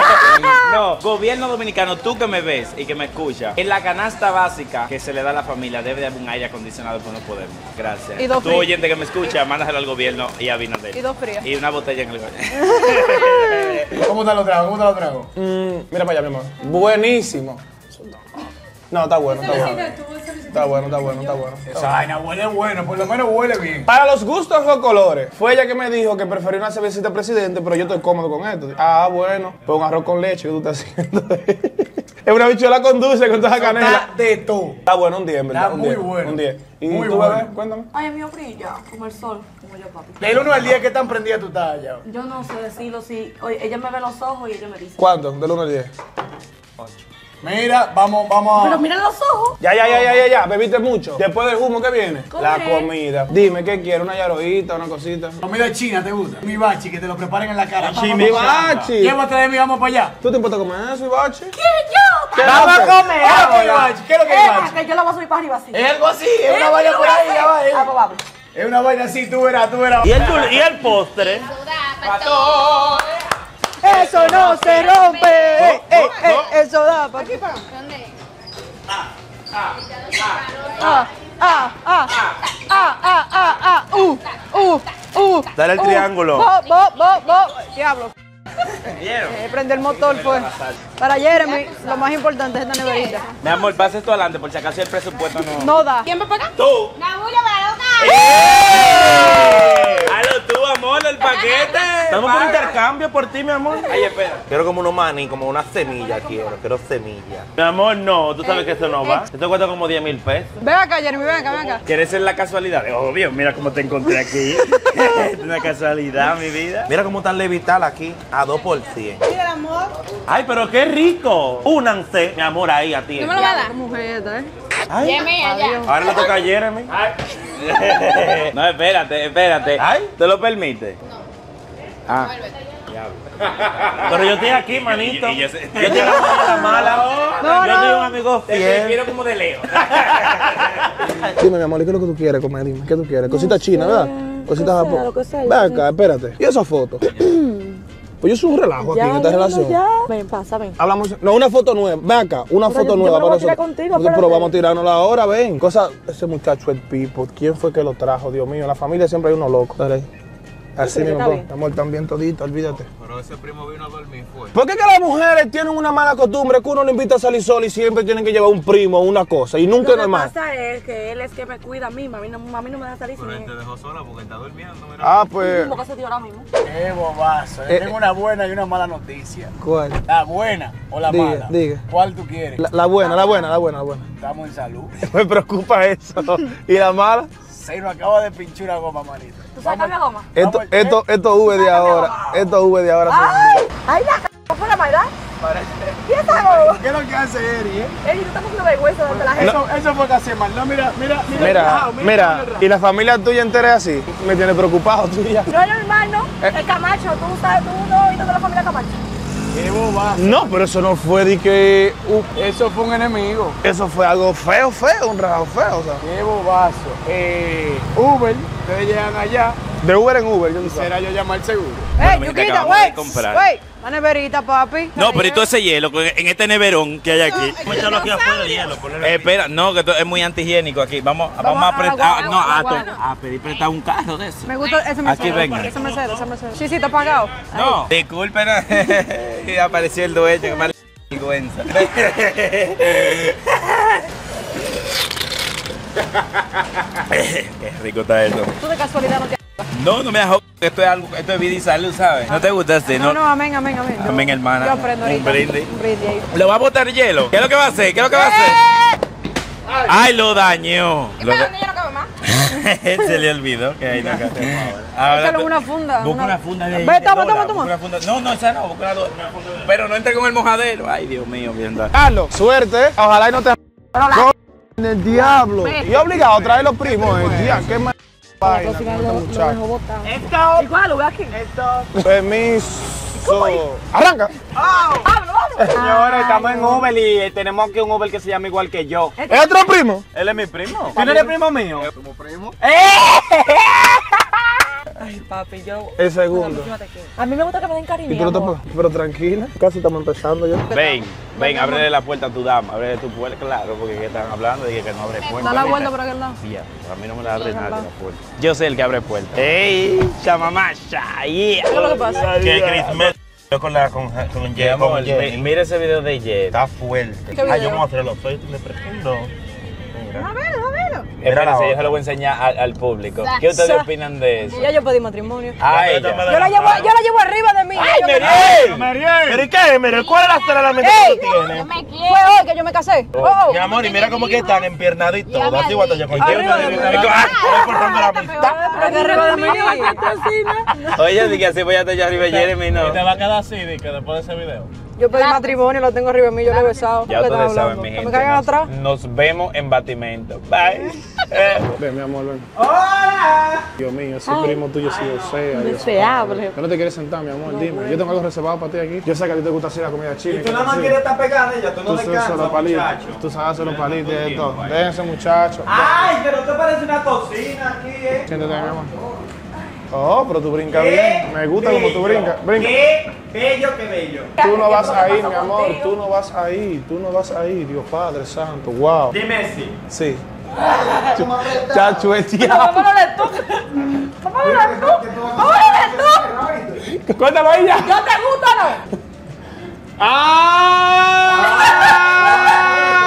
no, gobierno dominicano, tú que me ves y que me escuchas, en la canasta básica que se le da a la familia debe de haber un aire acondicionado, pues no podemos. Gracias. Y dos tú, oyente que me escucha, mándaselo al gobierno y a Binader. Y dos frías. Y una botella en el ¿Cómo te lo trago? ¿Cómo te lo trago? Mm, mira para allá, mi amor. Buenísimo. No, está bueno, está bueno. Está bueno, está bueno, está bueno. Esa vaina huele bueno, por lo menos huele bien. Para los gustos los colores. Fue ella que me dijo que prefería una cervecita presidente, pero yo estoy cómodo con esto. Ah, bueno. Pues un arroz con leche que tú estás haciendo. es una bichuela con dulce, con toda la canela. Está de todo. Está bueno, un 10, en verdad. Está un muy 10, bueno. Un 10. ¿Y Muy tú, bueno. bebé? Cuéntame. Ay, mío brilla, como el sol, como yo, papi. Del 1 al 10, ¿qué tan prendida tú estás allá? Yo no sé decirlo si. Oye, ella me ve los ojos y ella me dice. ¿Cuánto? Del 1 al 10. Mira, vamos, vamos Pero a. mira los ojos. Ya, ya, ya, ya, ya, ya. Bebiste mucho. Después del humo, ¿qué viene? La comida. Dime, ¿qué quieres? ¿Una yaroita, una cosita? Comida china, ¿te gusta? Mi bachi, que te lo preparen en la cara. Mi bachi. Llévate de mí, vamos para allá. ¿Tú te importa comer eso, Ibachi? ¿Qué yo? ¿Qué Vamos a comer. ¿Qué es lo que es bachi? ¿Qué es lo que es Deja bachi? que yo la voy a subir para arriba así. Es algo así, es una vaina por ahí, ya va. eh. Ah, pues vamos. Es una vaina así, tú verás, tú verás. ¿Y el, y el postre? Eso no se rompe. Ey, ey, ey, eso da. pa' aquí. Ah, ah, ah, ah, ah, ah, ah, uh, uh, uh. Dale el uh. triángulo. Bo, bo, bo, bo. Diablo. Eh, prende el motor, pues. Para Jeremy, lo más importante es esta neverita. Mi amor, pase esto adelante por si acaso el presupuesto no. No da. ¿Quién va para acá? ¡Tú! ¡Eh! ¡Halo tú, amor, el paquete! Estamos por intercambio por ti, mi amor. Ay, espera. Quiero como unos maní, como una semilla quiero, quiero semilla. Mi amor, no, tú sabes que eso no va. Esto cuesta como 10 mil pesos. Ven acá, Jeremy, ven acá, ven acá. ¿Quieres ser la casualidad? Obvio, mira cómo te encontré aquí. es una casualidad, mi vida. Mira cómo están levital aquí, a 2 por 100. Mira el amor. Ay, pero qué rico. Únanse, mi amor, ahí a ti. ¿Tú me lo vas a dar? Mujer ¿eh? Ay, allá. ahora le toca a Jeremy. no, espérate, espérate. Ay, ¿te lo permite? Ah. Diablo. Pero yo estoy aquí, manito. yo, y yo sé- estoy en la mala, la mala. No, yo soy un no. amigo fiel. prefiero como de Leo. Dime, mi amor, ¿y ¿qué es lo que tú quieres comer? Dime, ¿qué tú quieres? Cosita china, ¿verdad? Cosita sea, japón. lo que sea, Ven yo acá, espérate. ¿Y esa foto? pues yo soy un relajo aquí en esta relación. ya. Ven, pasa, ven. Hablamos. No, una foto nueva. Ven acá, una Pero foto yo- yo nueva me voy para nosotros. contigo, pero vamos a tirárnosla ahora, ven. Cosa, ese muchacho, el Pipo, ¿quién fue que lo trajo? Dios mío, en la familia siempre hay uno loco. Dale. Así Sí, mismo, está pues. bien. amor, también todito, olvídate. Pero ese primo vino a dormir, fue. ¿Por qué que las mujeres tienen una mala costumbre que uno le invita a salir sola y siempre tienen que llevar un primo o una cosa? Y nunca Lo es que normal. pasa es que él es que me cuida a mí, mami no, mami no me deja salir sin Pero él él. te dejó sola porque está durmiendo, mira. Ah, pues. Mismo que se dio ahora mismo. Qué bobazo. Eh, Tengo una buena y una mala noticia. ¿Cuál? ¿La buena o la Diga, mala? diga. ¿Cuál tú quieres? La, la buena, la buena, la buena, la buena. Estamos en salud. Me preocupa eso. ¿Y la mala? Se nos acaba de pinchar una goma, manito. ¿Tú sacas la goma? Esto, Vamos, esto, esto V de ahora, esto V de ahora. ¡Ay! ¡Ay, la c***! ¿Fue la maldad? ¿Y esa goma? ¿Qué es lo que hace Eri, eh? Ey, tú estás cogiendo vergüenza de la gente. Eso, eso fue casi mal. No, mira, mira, mira. Mira, mira, y la familia tuya entera es así. Me tiene preocupado tú ya. No es normal, ¿no? Eh. El Camacho, tú sabes, tú no oíste de la familia Camacho. Qué bobazo. No, pero eso no fue de que. uh, Eso fue un enemigo. eso fue algo feo, feo, un rajo feo. O sea. Qué bobazo. Eh, Uber, ustedes llegan allá De Uber en Uber, yo no sé. será yo llamar seguro. ¡Ey, Yuquita, de güey! comprar. Güey, la neverita, papi. No, pero y todo ese hielo en este neverón que hay aquí. Échalo aquí afuera de hielo, Eh, espera, no, que esto es muy antihigiénico aquí. Vamos, vamos, a a- prestar, no, a, pedir prestar un carro de eso. Me gusta ese Mercedes. Aquí venga. Ese Mercedes, ese Mercedes. Sí, sí, está pagado. No, disculpen, apareció el dueño, que mal vergüenza. Qué rico está esto. Tú de casualidad no te... No, no me dejo. Esto es algo, esto es vida y salud, ¿sabes? ¿No te gusta así? No, no, amén, amén, amén. Yo- Amén, hermana. Yo aprendo ahorita. Un brindis. Un brindis ahí. ¿Le va a botar hielo? ¿Qué es lo que va a hacer? ¿Qué es lo que va a hacer? Ay, lo dañó. Lo ¿Para de- dónde ya no cabe más? Se le olvidó que ahí no cabe. Ahora, Échalo una funda. Busca una funda de Ve, toma, toma, toma. una funda- No, no, esa no, busca una, una funda. Pero no entre con el mojadero. Ay, Dios mío, bien. Carlos, suerte. Ojalá y no te. No, el diablo. Y obligado a traer los primos. Eh. Tía, qué vaina este muchacho. ¿Y cuál? Lo veo aquí. Permiso. Arranca. Señores, estamos en Uber y eh, tenemos aquí un Uber que se llama igual que yo. ¿Es otro primo? Él es mi primo. ¿Tú no eres primo mío? Ay, papi, yo... El segundo. A mí me gusta que me den cariño, Y pero, amor. te- pero tranquila, casi estamos empezando ya. Ven, ven, ábrele la puerta a tu dama, ábrele tu puerta, claro, porque ¿qué están hablando? Dije que no abre puerta. Da la vuelta por aquel lado. Ya, a mí no me la abre nadie la puerta. Yo sé el que abre puerta. ¡Ey! ¡Chamamacha! ¡Yeah! ¿Qué es lo que pasa? Que Chris con la con, con Jen, amor, con mira ese video de Jet. Está fuerte. ¿Qué Ah, yo me voy a hacer los ojos y le prendo. Mira. Espérense, la yo se lo voy a enseñar al, al público. ¿Qué ustedes opinan de eso? Ya yo pedí matrimonio. A Yo ella. Yo la llevo, yo la llevo arriba de mí. ¡Ay, yo Meriel! Meriel. ¿Pero y qué, Meriel? ¿Cuál es la de la mente Ey. que tú tienes? Yo me Fue hoy que yo me casé. Oh, Mi amor, y mira cómo que están empiernados y todo. me Así voy a yo con. Ah, estoy cortando la amistad. pero que arriba de mí. Oye, dije así voy a estar yo arriba de Jeremy, no. va a quedar así, que después de ese video. Yo pedí matrimonio, lo tengo arriba de mí, yo le he besado. Ya ¿Qué ustedes saben, mi gente. me nos- atrás. Nos vemos en batimento. Bye. Eh. Ven, mi amor, ven. ¡Hola! Dios mío, ese primo tuyo sí o sea. Dios Deseable. mío. ¿No te quieres sentar, mi amor? Dime. Yo tengo algo reservado para ti aquí. Yo sé que a ti te gusta así la comida china. Tú nada más quieres estar pegada ella, tú no Tú sabes descansas, los palitos. muchacho. Tú sabes hacer los palitos y de todo. Déjense, muchachos. Ay, pero te parece una cocina aquí, eh. Siéntate, mi amor. Oh, pero tú brincas bien. Me gusta como tú brincas. Brinca. Qué bello, qué bello. Tú no vas a ir, mi amor. Tú no vas a ir. Tú no vas a ir. Dios Padre Santo. Wow. Dime si. Sí. Chacho, es diablo. Vámonos tú. Vámonos tú. Vámonos tú. Cuéntalo ahí ya. ¿Yo te gusto o no? ¡Ah!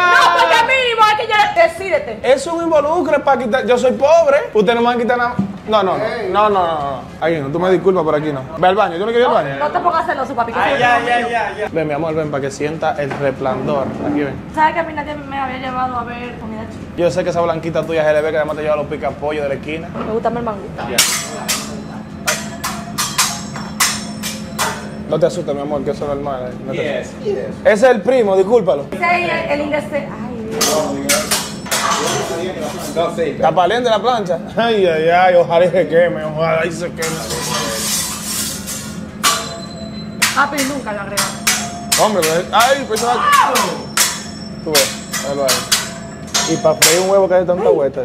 No, porque mínimo hay que ya decídete. Eso me involucra para quitar. Yo soy pobre. Usted no me va a quitar nada. No, no, no. No, no. Ahí no. Tú me disculpas por aquí no. Ve al baño. Yo no quiero ir al baño. No te pongas celoso, papi. que Ay, ya, ya, ya, ya. Ven, mi amor, ven para que sienta el resplandor. Aquí ven. ¿Sabes que a mí nadie me había llevado a ver comida china? Yo sé que esa blanquita tuya es LB que además te lleva los picapollos de la esquina. Me gusta más el mango. No te asustes, mi amor, que eso es normal. eh. No te asustes. Ese es el primo, discúlpalo. Ese es el, el. Ay, Dios. Está paliente la plancha. Ay, ay, ay, ojalá y se queme, ojalá y se queme. Papi nunca la agrega. Hombre, ay, pues se va. Tú ves. Velo ahí. Y para freír un huevo que hay tanta vuelta.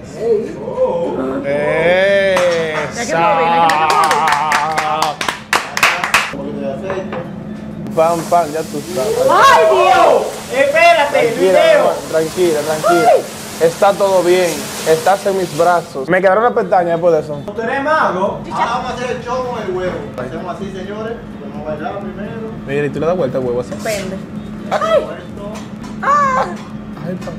Pam, pam, ya tú sabes. ¡Ay, Dios! Espérate, Tranquila, amor, tranquila, tranquila. Está todo bien. Estás en mis brazos. Me quedaron las pestañas después de eso. ¿Tú eres mago? Ahora vamos a hacer el show con el huevo. Hacemos así, señores. Vamos a bailar primero. Mira, y tú le das vuelta al huevo así. Depende. Ay. ¡Ah! Ay, pa-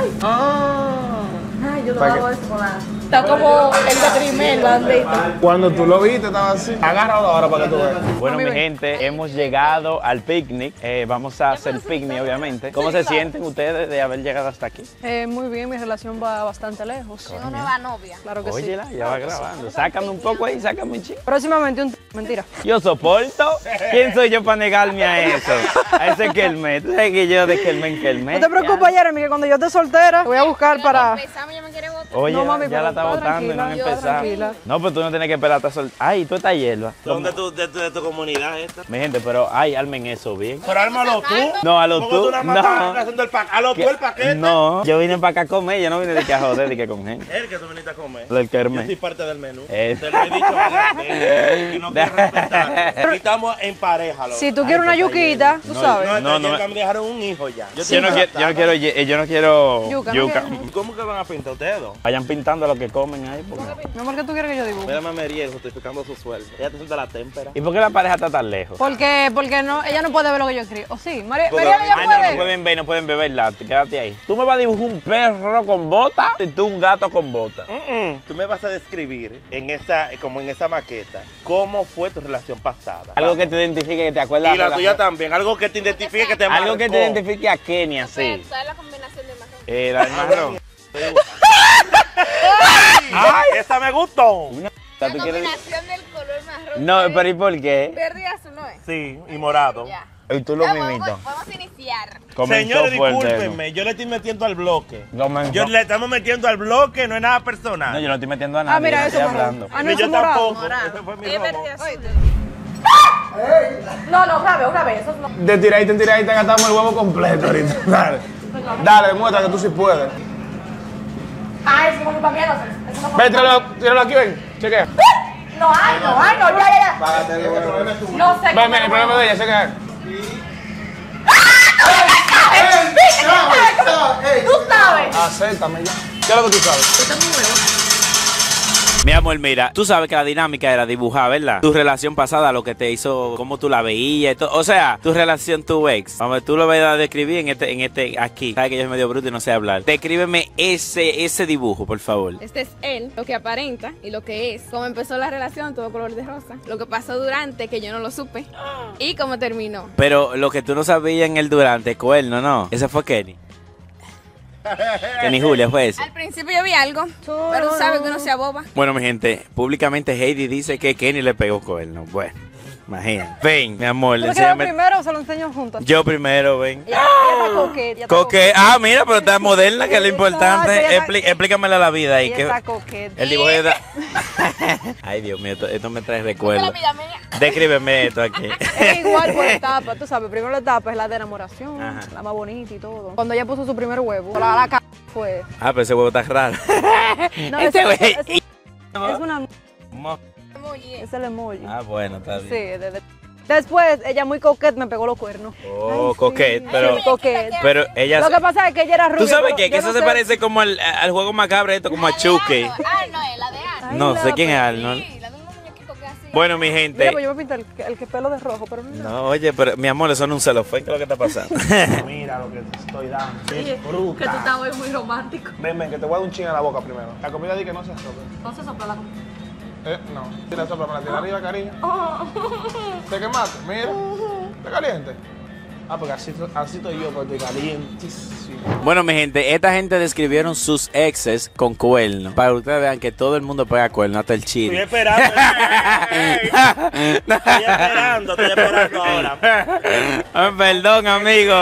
¡Ay! Ay, yo no ¿Para hago eso con nada. Está como el de Trimel, bandito. Cuando tú lo viste, estaba así. Agárralo ahora para que tú veas. Bueno, mi gente, hemos llegado al picnic. Eh, vamos a hacer picnic, obviamente. ¿Cómo se sienten ustedes de haber llegado hasta aquí? Eh, muy bien, mi relación va bastante lejos. Tengo nueva novia. Claro que sí. Óyela, ya va grabando. Sácame un poco ahí, sácame un chico. Próximamente un... Mentira. Yo soporto. ¿Quién soy yo para negarme a eso? A ese Kelme. Tú sabes que yo de Kelme en Kelme. No te preocupes, Jeremy, que cuando yo esté soltera, te voy a buscar para... Oye, No, mami, ya pero la está botando y no han yo empezado. No, pues tú no tienes que esperar hasta sol. Ay, tú estás hierba. ¿Dónde tú, de, tu- de tu comunidad esta? Mi gente, pero ay, armen eso bien. Pero ármalo tú. No, a lo ¿Cómo tú. No. haciendo el pa- A lo tú el paquete. No, yo vine para acá a comer, yo no vine de que a joder, de que con gente. El que tú viniste a comer. Del Yo Kermés. soy parte del menú. Eh. Te lo he dicho. Y no quiero respetar. Aquí estamos en pareja. loco. Si tú quieres una yuquita, tú No, sabes. No, No, no, no me- me dejaron un hijo ya. Yo no, quiero, yo no quiero, ye- yo no quiero Yuca. ¿Cómo que van a pintar ustedes dos? Vayan pintando lo que comen ahí. porque- Mi amor, ¿qué tú quieres que yo dibuje? Mira, Mameriel justificando su sueldo. Ella te siente la témpera. ¿Y por qué la pareja está tan lejos? Porque, porque no, ella no puede ver lo que yo escribo. ¿O sí? María, María ella Ay, no, no puede. pueden ver, no pueden beberla, quédate ahí. Tú me vas a dibujar un perro con bota y tú un gato con bota. Tú me vas a describir en esa, como en esa maqueta, cómo fue tu relación pasada. Algo que te identifique, que te acuerdas. Y la tuya también, algo que te identifique, que te Algo que te identifique a Kenia, sí. ¿Sabes la combinación de imagen? Eh, la marrón. ¡Ay, esa me gustó! ¿Tú quieres- Combinación del color marrón. No, pero ¿y por qué? Verde y azul, ¿no es? Sí, y morado. Ya. Y tú lo Ya, vamos, a iniciar. Comenzó Señores, discúlpenme, yo le estoy metiendo al bloque. eso. Comenzó- Yo le estamos metiendo al bloque, no es nada personal. No, yo no estoy metiendo a nadie. Ah, mira eso, hablando. Ah, no, Ni eso yo tampoco. Ese fue mi Es verde robo. y azul. No, no, grave, grave. Eso no. De tiradita en tiradita gastamos el huevo completo ahorita. Dale. Dale, demuestra que tú sí puedes. Ah, eso no es para mí, no sé. Eso no Ven, tíralo, tíralo aquí, ven. Chequea. No, ay, no, ay, no, ya, ya, ya. No sé. Ven, ven, el problema de ella, chequea. Tú sabes. Acéptame ya. ¿Qué es lo que tú sabes? Mi amor, mira, tú sabes que la dinámica era dibujar, ¿verdad? Tu relación pasada, lo que te hizo, cómo tú la veías, o sea, tu relación, tu ex. Vamos, tú lo vas a describir en este, en este, aquí. Sabes que yo soy medio bruto y no sé hablar. Descríbeme ese, ese dibujo, por favor. Este es él, lo que aparenta y lo que es. Cómo empezó la relación, todo color de rosa. Lo que pasó durante, que yo no lo supe. Y cómo terminó. Pero lo que tú no sabías en el durante, cuerno, ¿no? Ese fue Kenny. Kenny Julia fue ese. Al principio yo vi algo, pero tú sabes que uno se aboba. Bueno, mi gente, públicamente Heidi dice que Kenny le pegó cuerno. Bueno, imagínate. Ven, mi amor, ¿Tú enséñame. primero o se lo enseño juntos? Yo primero, ven. Ella, ella está coqueta. ella está Coque, ah, mira, pero está moderna, que es lo Exacto, importante. está- explícamela la vida ahí. Que está coqueta. el dibujo de... Ay, Dios mío, esto, esto me trae recuerdos. La vida mía. Descríbeme esto aquí. Es igual por etapa, tú sabes, primero la etapa es la de enamoración, Ajá. la más bonita y todo. Cuando ella puso su primer huevo, la, la ca- fue. Ah, pero ese huevo está raro. No, Este ese- es una Mo- es el emoji. Ah, bueno, está Sí, bien. de- de- después ella muy coqueta me pegó los cuernos. Oh, coquet, pero... Sí, coqueta. Pero ella... Lo que pasa es que ella era rubia. ¿Tú sabes qué? Que eso no se sé- parece como al, al juego macabro esto, como a Chucky. Arnold, es la de Arnold. Ay, No la sé quién es Arnold. Sí, la de un muñequito que así. Bueno, mi Mira, gente... pues yo me pinté el, que- el que pelo de rojo, pero no. No, oye, pero mi amor, eso no es un celofán, ¿qué es lo que está pasando? Mira lo que te estoy dando. Oye, Qué bruta. que tú estás hoy muy romántico. Ven, ven, que te voy a dar un ching en la boca primero. La comida di que no se sopla. No se sopla la comida. Eh, no. Sopla, me la tira arriba, cariño. ¿Te quemaste? Mira. ¿Está caliente? Ah, porque así, así estoy yo, porque estoy calientísimo. Bueno, mi gente, esta gente describieron sus exes con cuernos. Para que ustedes vean que todo el mundo pega cuernos, hasta el Estoy chile. esperando. ey, ey. Estoy esperando, estoy esperando ahora. Ah, Perdón, amigo.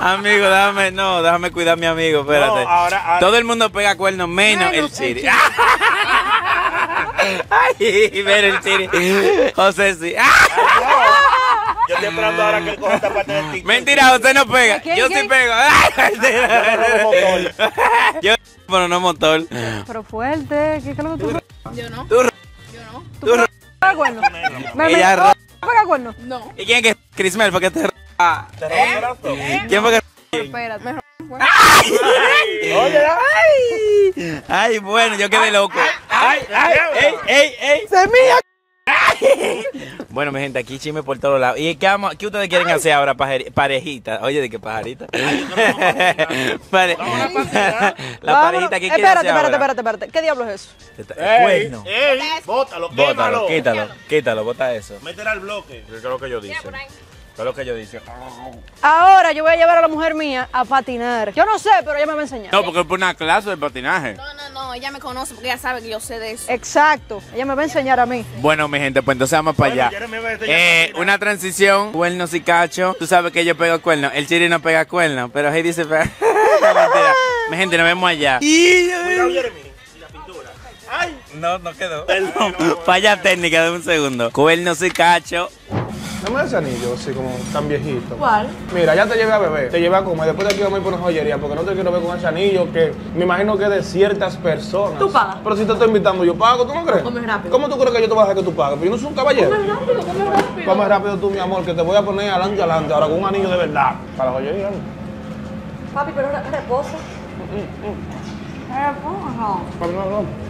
Amigo, déjame, no, déjame cuidar a mi amigo, espérate. No, ahora- ahora- Todo el mundo pega cuernos, menos el chiri. Ay, ver el chiri. José, sí. Yo estoy esperando ahora que él coja esta parte del TikTok. Mentira, usted no pega. ¿Quién, Yo quién? sí pego. Yo, pero no motor. Pero fuerte, ¿qué es lo que tú Yo no. Tú, Yo no. tú, pegas cuerno? ¿Me, me, Ella pega cuerno? No. ¿Y quién es que Crismel? Porque te ra- ¿Te el brazo? ¿Quién fue que Espérate. Me robó. Oye, Ay, ay, bueno, yo quedé loco. Ay, ay, ey, ey, ey. ¡Semilla! Bueno, mi gente, aquí chisme por todos lados. ¿Y qué, vamos- qué ustedes quieren hacer ahora, parejita? Oye, ¿de qué pajarita? Pare- La parejita, ¿qué quieren Espérate, hacer espérate, ahora? espérate, espérate. ¿Qué diablo es eso? ey, Cuerno. ey, bótalo, Bótalo, quémalo. quítalo, quítalo, bota eso. Métela al bloque. ¿Qué es lo que yo dice? ¿Qué es lo que yo dice? Ahora yo voy a llevar a la mujer mía a patinar. Yo no sé, pero ella me va a enseñar. No, porque es por una clase de patinaje. No, no, no. Ella me conoce porque ella sabe que yo sé de eso. Exacto. Ella me va a enseñar a mí. Bueno, mi gente, pues entonces vamos para allá. Eh, una transición, cuernos y cacho. Tú sabes que yo pego cuernos. El chiri no pega cuernos, pero Heidi se pega. No, mentira. Mi gente, nos vemos allá. Cuidado, Jeremy. Y la pintura. Ay, No, no quedó. Perdón. Falla técnica de un segundo. Cuernos y cacho. Dame ese anillo así como tan viejito. ¿Cuál? Mira, ya te llevé a beber, te llevé a comer. Después de aquí vamos a ir por una joyería porque no te quiero ver con ese anillo que me imagino que es de ciertas personas. Tú pagas. Pero si te estoy invitando, yo pago, ¿tú no crees? Come rápido. ¿Cómo tú crees que yo te voy a dejar que tú pagues? Yo no soy un caballero. Come rápido, come rápido. Come rápido tú, mi amor, que te voy a poner adelante, adelante, ahora con un anillo de verdad. Para la joyería. ¿no? Papi, pero reposa. No, no, no.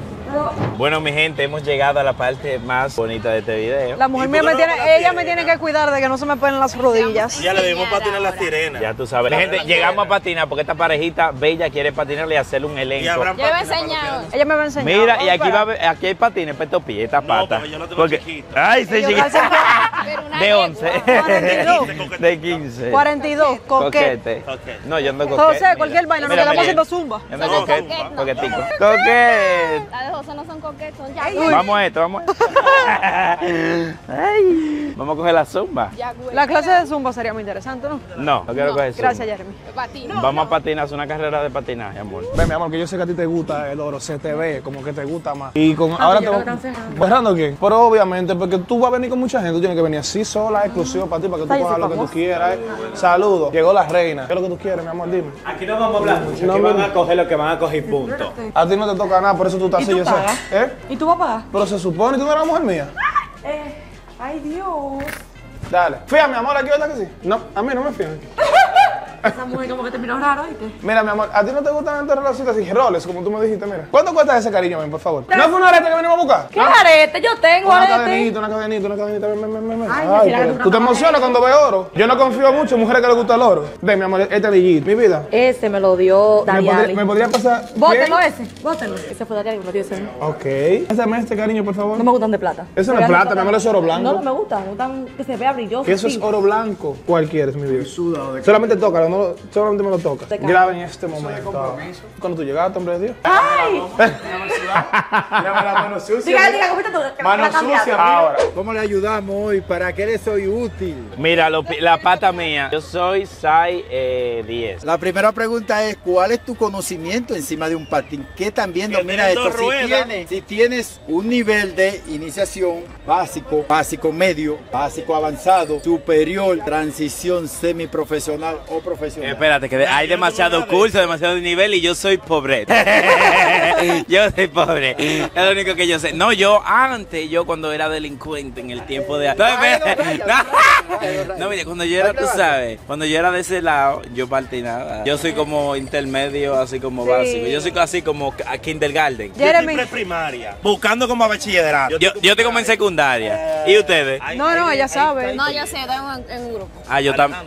Bueno, mi gente, hemos llegado a la parte más bonita de este video. La mujer ¿Y mía me tiene, la ella me tiene que cuidar de que no se me peguen las rodillas. ya le debimos patinar la sirena. Ya tú sabes. Mi gente, llegamos a patinar porque esta parejita bella quiere patinarle y hacerle un elenco. Abraham Yo le voy a patina para los enseñar. pies. Ella me va a enseñar. Mira, y aquí va aquí hay patines para estos pies, esta pata. porque yo lo tengo chiquito. Ay, se Yo De yegua. 11. 42. De 15. 42, coquete. No, yo ando coquete. José, cualquier vaina, nos quedamos haciendo zumba. Yo ando No, coquete. coquete, no. Coquetico. Coquete. La de José no son coquetos, son ya. Vamos a esto, vamos a esto. Ay, vamos a coger la zumba. La clase de zumba sería muy interesante, ¿no? No, no quiero coger zumba. Gracias, Jeremy. Patino. Vamos a patinar, es una carrera de patinaje, amor. Ven, mi amor, que yo sé que a ti te gusta el oro, se te ve como que te gusta más. Y con Ah, ahora te están cerrando. ¿Cerrando quién? Pero obviamente, porque tú vas a venir con mucha gente, tú tienes que venir así sola, exclusivo para ti, para que tú cojas lo que tú quieras. eh. Saludos, llegó la reina. ¿Qué es lo que tú quieres, mi amor? Dime. Aquí no vamos a hablar mucho, No, aquí no. van a coger lo que van a coger punto. A ti no te toca nada, por eso tú estás ¿Y así, tú yo sé. ¿Eh? ¿Y tú vas a pagar? Pero se supone, ¿tú no eres la mujer mía? Eh, ay Dios. Dale. Fía, mi amor, aquí verdad que sí. No, a mí no me fían. Esa mujer como que te miró raro, ¿oíste? Mira, mi amor, ¿a ti no te gustan estas relaciones así, roles, como tú me dijiste, mira? ¿Cuánto cuesta ese cariño, ven, por favor? ¿No fue una arete que venimos a buscar? ¿Qué arete? Yo tengo Una arete. cadenita, una cadenita, una cadenita, ven, ven, ven, ven. ven. Ay, Ay, pero una tú te emocionas cuando ves oro. Yo no confío mucho en mujeres que les gusta el oro. Ven, mi amor, este anillito, mi vida. Ese me lo dio ¿Me podría, me podría pasar? Bótenlo ¿Quién? ese, bótenlo. Ese fue Dariali, me lo dio ese. Ok. Pásame este cariño, por favor. No me gustan de plata. Eso no es plata, mi amor, es oro blanco. No, no me gustan, me gustan que se vea brilloso. Que eso es oro blanco. ¿Cuál quieres, mi vida? Solamente tócalo, no, solamente me lo toca. Graba en este momento. Cuando tú llegaste, hombre de Dios. ¡Ay! Mírame la mano sucia. Diga, diga, ¿cómo está tú? Mano sucia. Ahora. ¿Cómo le ayudamos hoy? ¿Para qué le soy útil? Mira, lo la pata mía. Yo soy Sai eh, 10. La primera pregunta es, ¿cuál es tu conocimiento encima de un patín? ¿Qué también domina esto? Si tienes, si tienes un nivel de iniciación básico, básico medio, básico avanzado, superior, transición semiprofesional o profesional. Espérate, que hay demasiado curso, demasiado nivel y yo soy pobre. yo soy pobre. Es lo único que yo sé. No, yo antes, yo cuando era delincuente en el tiempo de... No, mira, cuando yo era, tú sabes, cuando yo era de ese lado, yo partí nada. Yo soy como intermedio, así como Sí. básico. Yo soy así como a kindergarten. Yo estoy preprimaria. Buscando como a bachillerato. Yo, yo estoy como en secundaria. ¿Y ustedes? No, no, ella sabe. No, yo sé, estamos en, en un grupo. Ah, yo también.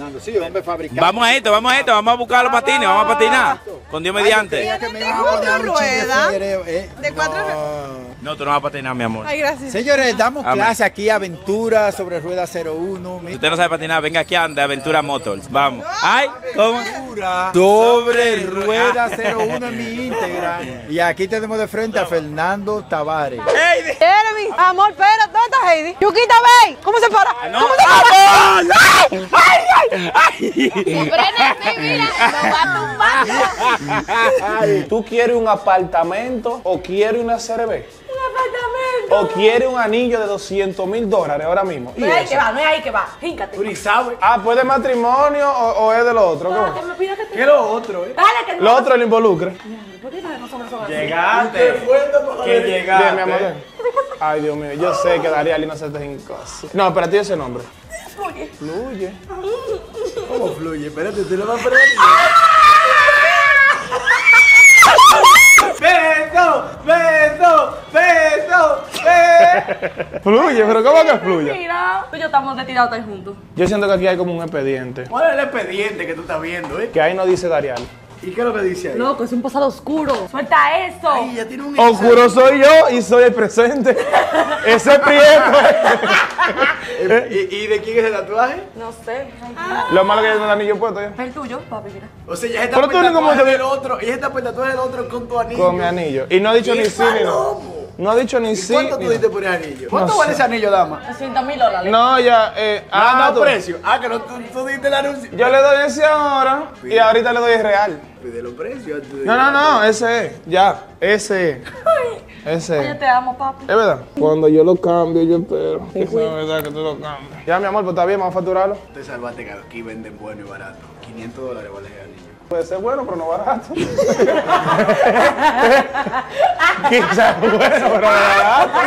Fernando, sí, hombre fabricante. Vamos a esto, vamos a esto, vamos a buscar los patines, vamos a patinar. Con Dios mediante. De eh. de cuatro No. No, tú no vas a patinar, mi amor. Ay, gracias. Señores, damos Amén. clase aquí, aventura sobre rueda 01. Si usted no sabe patinar, venga aquí ande Aventura Motors. Vamos. Ay, ¿cómo? Sobre rueda 01 en mi íntegra. Y aquí tenemos de frente a Fernando Tavares. Jeremy, amor, espera, ¿dónde está Heidi? Yuquita, ve, ¿cómo se para? Ah, ¿Cómo se para? Frena así, mira, lo va tumbando. ¿Tú quieres un apartamento o quieres una CRB? Un apartamento. o quiere un anillo de 200 mil dólares ahora mismo. No es ahí que va, no es ahí que va. Híncate. Tú ni sabes. Ah, pues de matrimonio o, o es de lo otro. ¿Cómo? que me pida que te- ¿Qué es lo otro, eh? Dale, que no. Lo otro lo involucre. ¿Por qué no somos somos así? Llegaste. Que Bien, mi llegaste. amor. Ay, Dios mío, yo sé que Dariali no se te cosas. No, pero a ti ese nombre. Fluye. Fluye. ¿Cómo fluye? Espérate, tú lo vas a perder. Beso, beso, beso, beso. Fluye, pero ¿cómo que fluye? Mira, tú y yo estamos retirados ahí juntos. Yo siento que aquí hay como un expediente. ¿Cuál es el expediente que tú estás viendo, eh? Que ahí no dice Dariali. ¿Y qué es lo que dice ahí? Loco, es un pasado oscuro. Suelta eso. Ay, ya tiene un Oscuro soy yo y soy el presente. Ese prieto. ¿Y, y de quién es el tatuaje? No sé. Lo malo que yo tengo el anillo puesto. El tuyo, papi, mira. O sea, ya está Pero por tú el tatuaje del otro. Ella está por el tatuaje del otro con tu anillo. Con mi anillo. Y no ha dicho ¡Qué ni sí ni no. No ha dicho ni ¿Y sí. cuánto ni tú diste por ese anillo? ¿Cuánto No vale sé. ese anillo, dama? 300 mil dólares. No, ya. Eh, Ah, ah, no, tú- precio. Ah, que no, tú, tú diste el anuncio. Yo le doy ese ahora y ahorita le doy el real. Pide los precios. No, no, no, ese es. Ya, ese es. Ese Yo te amo, papi. ¿Es verdad? Cuando yo lo cambio, yo espero. Que sea verdad que tú lo cambies. Ya, mi amor, pues está bien, vamos a facturarlo. Te salvaste que aquí venden bueno y barato. 500 dólares vale el anillo. Puede ser bueno, pero no barato. Quizás bueno, pero no barato.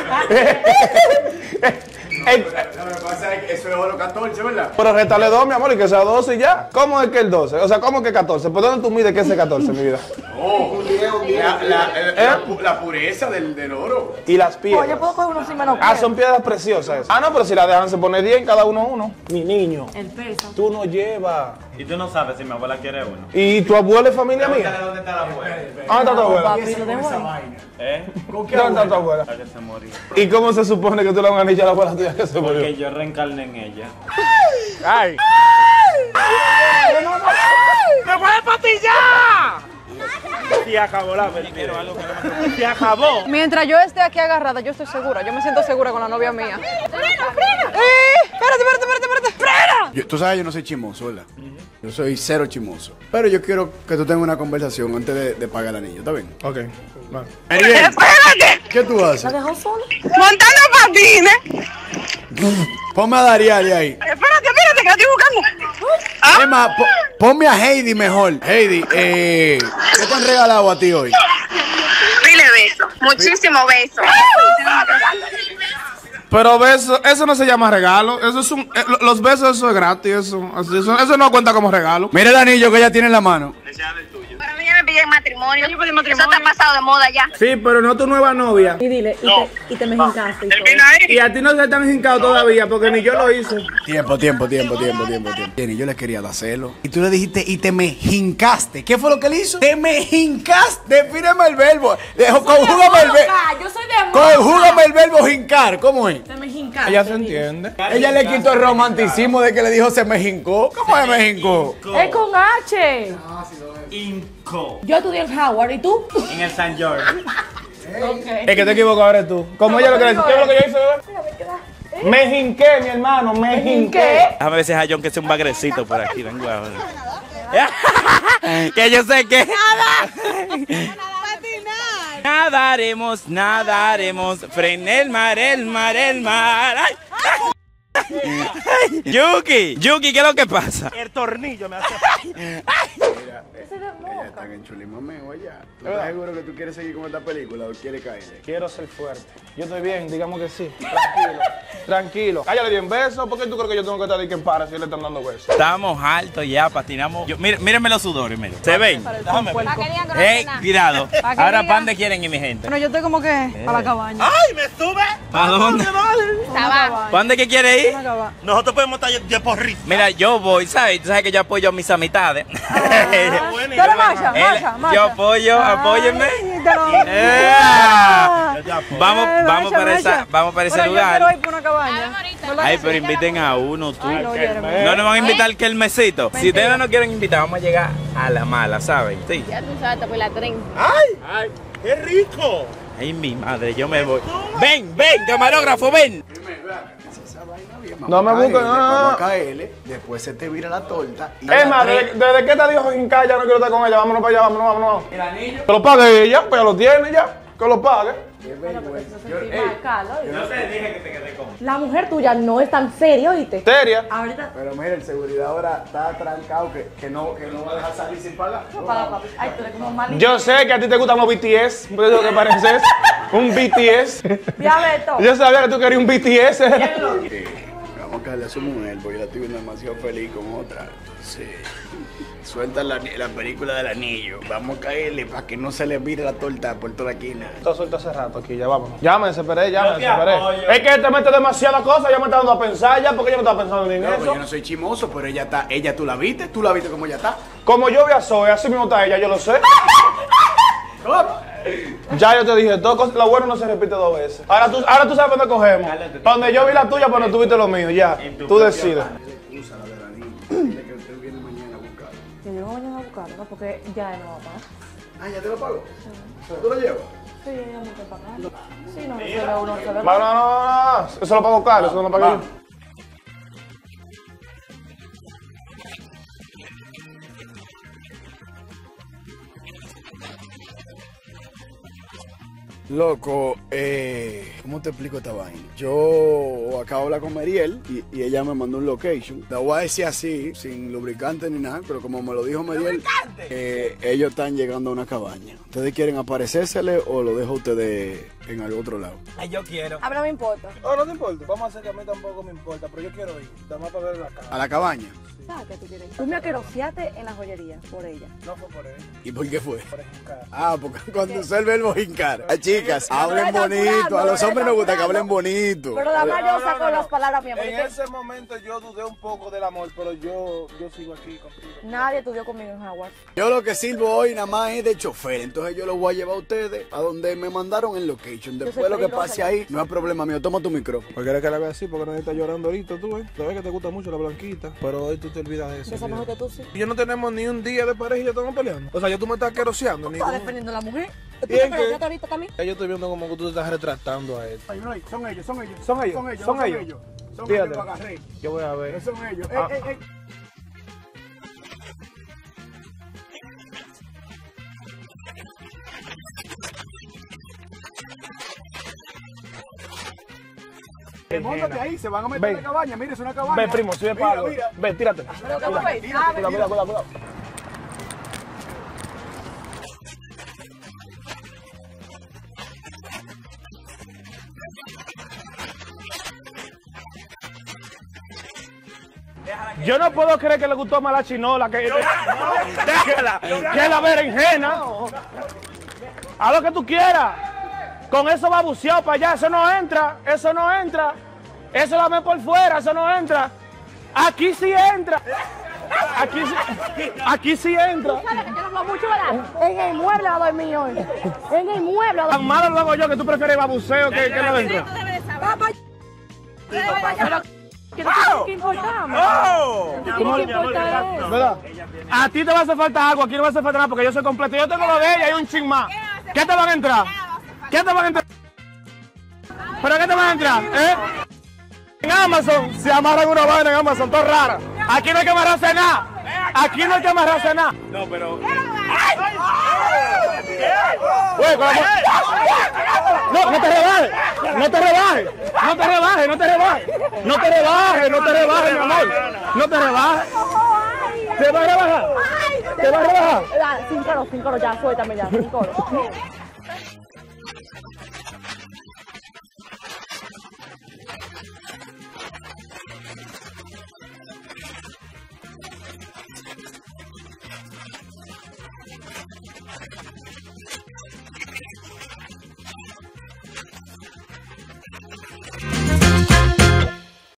Eh, Lo que pasa es que eso es oro 14, ¿verdad? Pero restale dos, mi amor, y que sea 12 y ya. ¿Cómo es que el 12? O sea, ¿cómo que 14? ¿Por dónde tú mides que ese 14, mi vida? Oh, la, la, la, pu- la pureza del, del oro. Y las Oye, piedras. puedo coger uno sin menos. Ah, son piedras preciosas. esas. Ah, no, pero si la dejan se pone 10 en cada uno uno. Mi niño, El peso. tú no llevas. Y tú no sabes si mi abuela quiere uno. ¿Y tu abuela es familia mía? ¿Dónde está la abuela? ¿Dónde está tu abuela? Papi, lo dejo ahí. ¿Eh? ¿Dónde está tu abuela? La que se murió. ¿Y cómo se supone que tú le vas a a la abuela tuya que se murió? Porque yo reencarné en ella. ¡Ay! ¡Me puedes patillar! Se acabó la película. Se acabó. Mientras yo esté aquí agarrada, yo estoy segura. Yo me siento segura con la novia mía. ¡Frena, frena! ¡Eh! Espérate, espérate. Yo- tú sabes, yo no soy chimoso, ¿verdad? Yo soy cero chimoso. Pero yo quiero que tú tengas una conversación antes de, de pagar el anillo, ¿está bien? Ok. Ariel, ¿qué tú haces? ¿La dejó sola? Montando patines. Ponme a Dariali ahí. Espérate, espérate, que la estoy buscando. Es más, po- ponme a Heidi mejor. Heidi, eh, ¿qué te han regalado a ti hoy? Dile beso. Muchísimo beso. Pero beso, eso no se llama regalo. Eso es un. eh, lo- los besos, eso es gratis. Eso, así, eso, eso no cuenta como regalo. Mira el anillo que ella tiene en la mano. Para mí ya me piden matrimonio. Eso está pasado de moda ya. Sí, pero no tu nueva novia. Y dile, y te, y te mejicaste y. Y a ti no te han hincado todavía porque ni yo lo hice. Tiempo, tiempo, tiempo, tiempo, tiempo, tiempo. Jenny, yo le quería dar celo. Y tú le dijiste, y te me jincaste. ¿Qué fue lo que él hizo? Te me jincaste. Defíneme el verbo. Dejo- Conjúgame el verbo. Ah, yo soy de. Conjúgame el verbo jincar. ¿Cómo es? Te mejincaste. Ella se entiende. Ella le quitó el romanticismo de que le dijo se me jincó. ¿Cómo se me jincó? Es con H. Yo estudié en Howard, ¿y tú? En el San George. Ok. Es que te equivocas ahora tú. Como ella lo que le. ¿Qué es lo que yo hice, bebé? Me jinqué, mi hermano, me jinqué. Déjame ver si es a John que sea un bagrecito por aquí. Vengo ahora. que yo sé que. Nadaremos, nadaremos, frene el mar, el mar, el mar. ¡Ay! Ay, Yuki, Yuki, ¿qué es lo que pasa? El tornillo me hace. Ella está en chulimameo allá. ¿Tú estás seguro que tú quieres seguir con esta película o quieres caerle? Quiero ser fuerte. Yo estoy bien, digamos que sí. Tranquilo. Tranquilo. Ah, ya le di un beso. ¿Por qué tú crees que yo tengo que estar de que para si le están dando besos? Estamos altos ya, patinamos. Yo, mire- mírenme los sudores, miren. ¿Se ven? Déjame. Para Ey, cuidado. Ahora. ¿para dónde quieren ir, mi gente? Bueno, yo estoy como que a la cabaña. ¡Ay, me sube! ¿Para dónde? ¿Para dónde que quiere ir? Nosotros podemos estar de porrito. Mira, yo voy, ¿sabes? Tú sabes que yo apoyo a mis amistades. ¿Tú Masha. yo apoyo, apóyenme. Ay, ¡Eh! Ah. Vamos, Ay, vamos para esa, vamos para ese Pero yo quiero lugar. ir por una cabaña. ¿Verdad Ay, pero inviten a uno, tú. Ay, no, nos van a invitar que el mesito. Si ustedes no quieren invitar, vamos a llegar a la mala, ¿saben? Sí. Ya tú sabes, te por la tren. ¡Ay! ¡Qué rico! Ay, mi madre, yo me voy. Ven, ven, camarógrafo, ven. No me busques, no, no, no. Vamos a caerle, después se te vira la torta. y Es más, desde, desde que te dijo jincar ya no quiero estar con ella. Vámonos para allá, vámonos, vámonos. ¿El anillo? Que lo pague ella, pues ya lo tiene ya. Que lo pague. vergüenza. Yo mal, te dije que te quedé con. La mujer tuya no es tan seria, ¿oíste? ¿Seria? Ahorita. Pero mira, el seguridad ahora está trancado que, que, no, que no va a dejar salir sin pagar. No paga, papi. Ay, tú eres como un malito. Yo sé que a ti te gustan los BTS, por eso que pareces un BTS. Diabeto. Yo sabía que tú querías un BTS. Vamos a caerle a su mujer porque yo la estoy viendo demasiado feliz con otra. Entonces, suelta la, la película del anillo. Vamos a caerle para que no se le vire la torta por toda la esquina. Todo suelto hace rato aquí, ya vámonos. Ya me desesperé, ya me desesperé. Es que te metes demasiadas cosas, ya me está dando a pensar ya, porque yo no estaba pensando ni en No, pues eso. yo no soy chimoso, pero ella está, ella tú la viste, tú la viste como ella está. Como yo vi a Zoe, así mismo está ella, yo lo sé. Ya yo te dije, todo lo bueno no se repite dos veces. Ahora tú, ahora tú sabes dónde cogemos. Donde yo vi la tuya, pero no tuviste lo mío, ya. Tú decides. Usted viene mañana a yo buscarlo, ¿no? Porque ya no va a pagar. Ah, ya te lo pago. ¿Tú lo llevas? Sí, ella no te paga. Sí, no, no no No, no, no, no, no. Eso lo pago caro, eso no lo pago yo. Loco, eh, ¿cómo te explico esta vaina? Yo acabo de hablar con Meriel y, y ella me mandó un location. La voy a decir así, sin lubricante ni nada, pero como me lo dijo Meriel, eh, ellos están llegando a una cabaña. ¿Ustedes quieren aparecérsele o lo dejo a ustedes en el otro lado? Ay, yo quiero. A mí no me importa. Oh, no te importa. Vamos a hacer que a mí tampoco me importa, pero yo quiero ir. Más para ver la cara. ¿A la cabaña? ¿Sabes qué tú quieres? Tú me aqueroseaste en la joyería por ella. No fue por él, ¿Y por qué fue? por ejemplo. Ah, porque cuando usé el verbo hincar. Las chicas, hablen bonito. A los no hombres nos gusta que hablen bonito. Pero la más yo no, saco no, no. las palabras mías. En porque ese momento yo dudé un poco del amor, pero yo, yo sigo aquí contigo. Nadie estudió conmigo en Howard. Yo lo que sirvo hoy nada más es de chofer, entonces yo los voy a llevar a ustedes a donde me mandaron en location. Después soy lo que pase ahí, no hay problema mío, toma tu micrófono. ¿Por qué que la vea así? Porque nadie está llorando ahorita, tú, ¿eh? Sabes que te gusta mucho la blanquita, pero hoy tú te olvidas de eso. Yo sé mejor que tú, sí. Y yo no tenemos ni un día de pareja y ya estamos peleando. O sea, ya tú me estás queroseando. Ni Estás defendiendo a la mujer. ¿Tú ¿Y en te ahorita también? Yo estoy viendo como que tú te estás retratando a él. Son ellos, son ellos. Son ellos, son ellos. Son Fíjate. ellos, lo agarré. Yo voy a ver. Son ellos. Ah. Ey, ey. Móntate ahí, se van a meter en la cabaña. Mira, es una cabaña. Ven, primo, sube mira. Ven, tírate. Pero tú ves. Cuidado, cuidado, cuidado, Yo no puedo creer que le gustó más la chinola que. Déjala, que la berenjena. Haz lo que tú quieras. Con eso va buceado para allá. Eso no entra. Eso no entra. Eso la ven por fuera. Eso no entra. Aquí sí entra. Aquí sí, aquí sí entra. Yo no hablo mucho, ¿verdad? En el mueble a dormir hoy. En el mueble a Tan malo lo hago yo que tú prefieres babuceo que, que no adentro. Papá. Pero, ¿qué ¡Wow! ¿qué importamos? ¡Oh! ¿Qué importa eso? ¿Verdad? A ti te va a hacer falta algo, aquí no va a hacer falta nada porque yo soy completo. Yo tengo lo de ella y un ching más. ¿Qué te van a entrar? ¿Qué te van a entrar? ¿Pero qué te van a entrar? ¿Eh? En Amazon se amarran una vaina en Amazon, todo rara. Aquí no hay que amarrarse nada. Aquí no hay que amarrarse nada. No, pero. Mu- no, no te rebajes. No te rebajes. No te rebajes, no te rebajes. No te rebajes, no te rebajes. No te rebajes. ¿Te va a rebajar? ¿Te va a rebajar? Sin coro, ya, suéltame ya.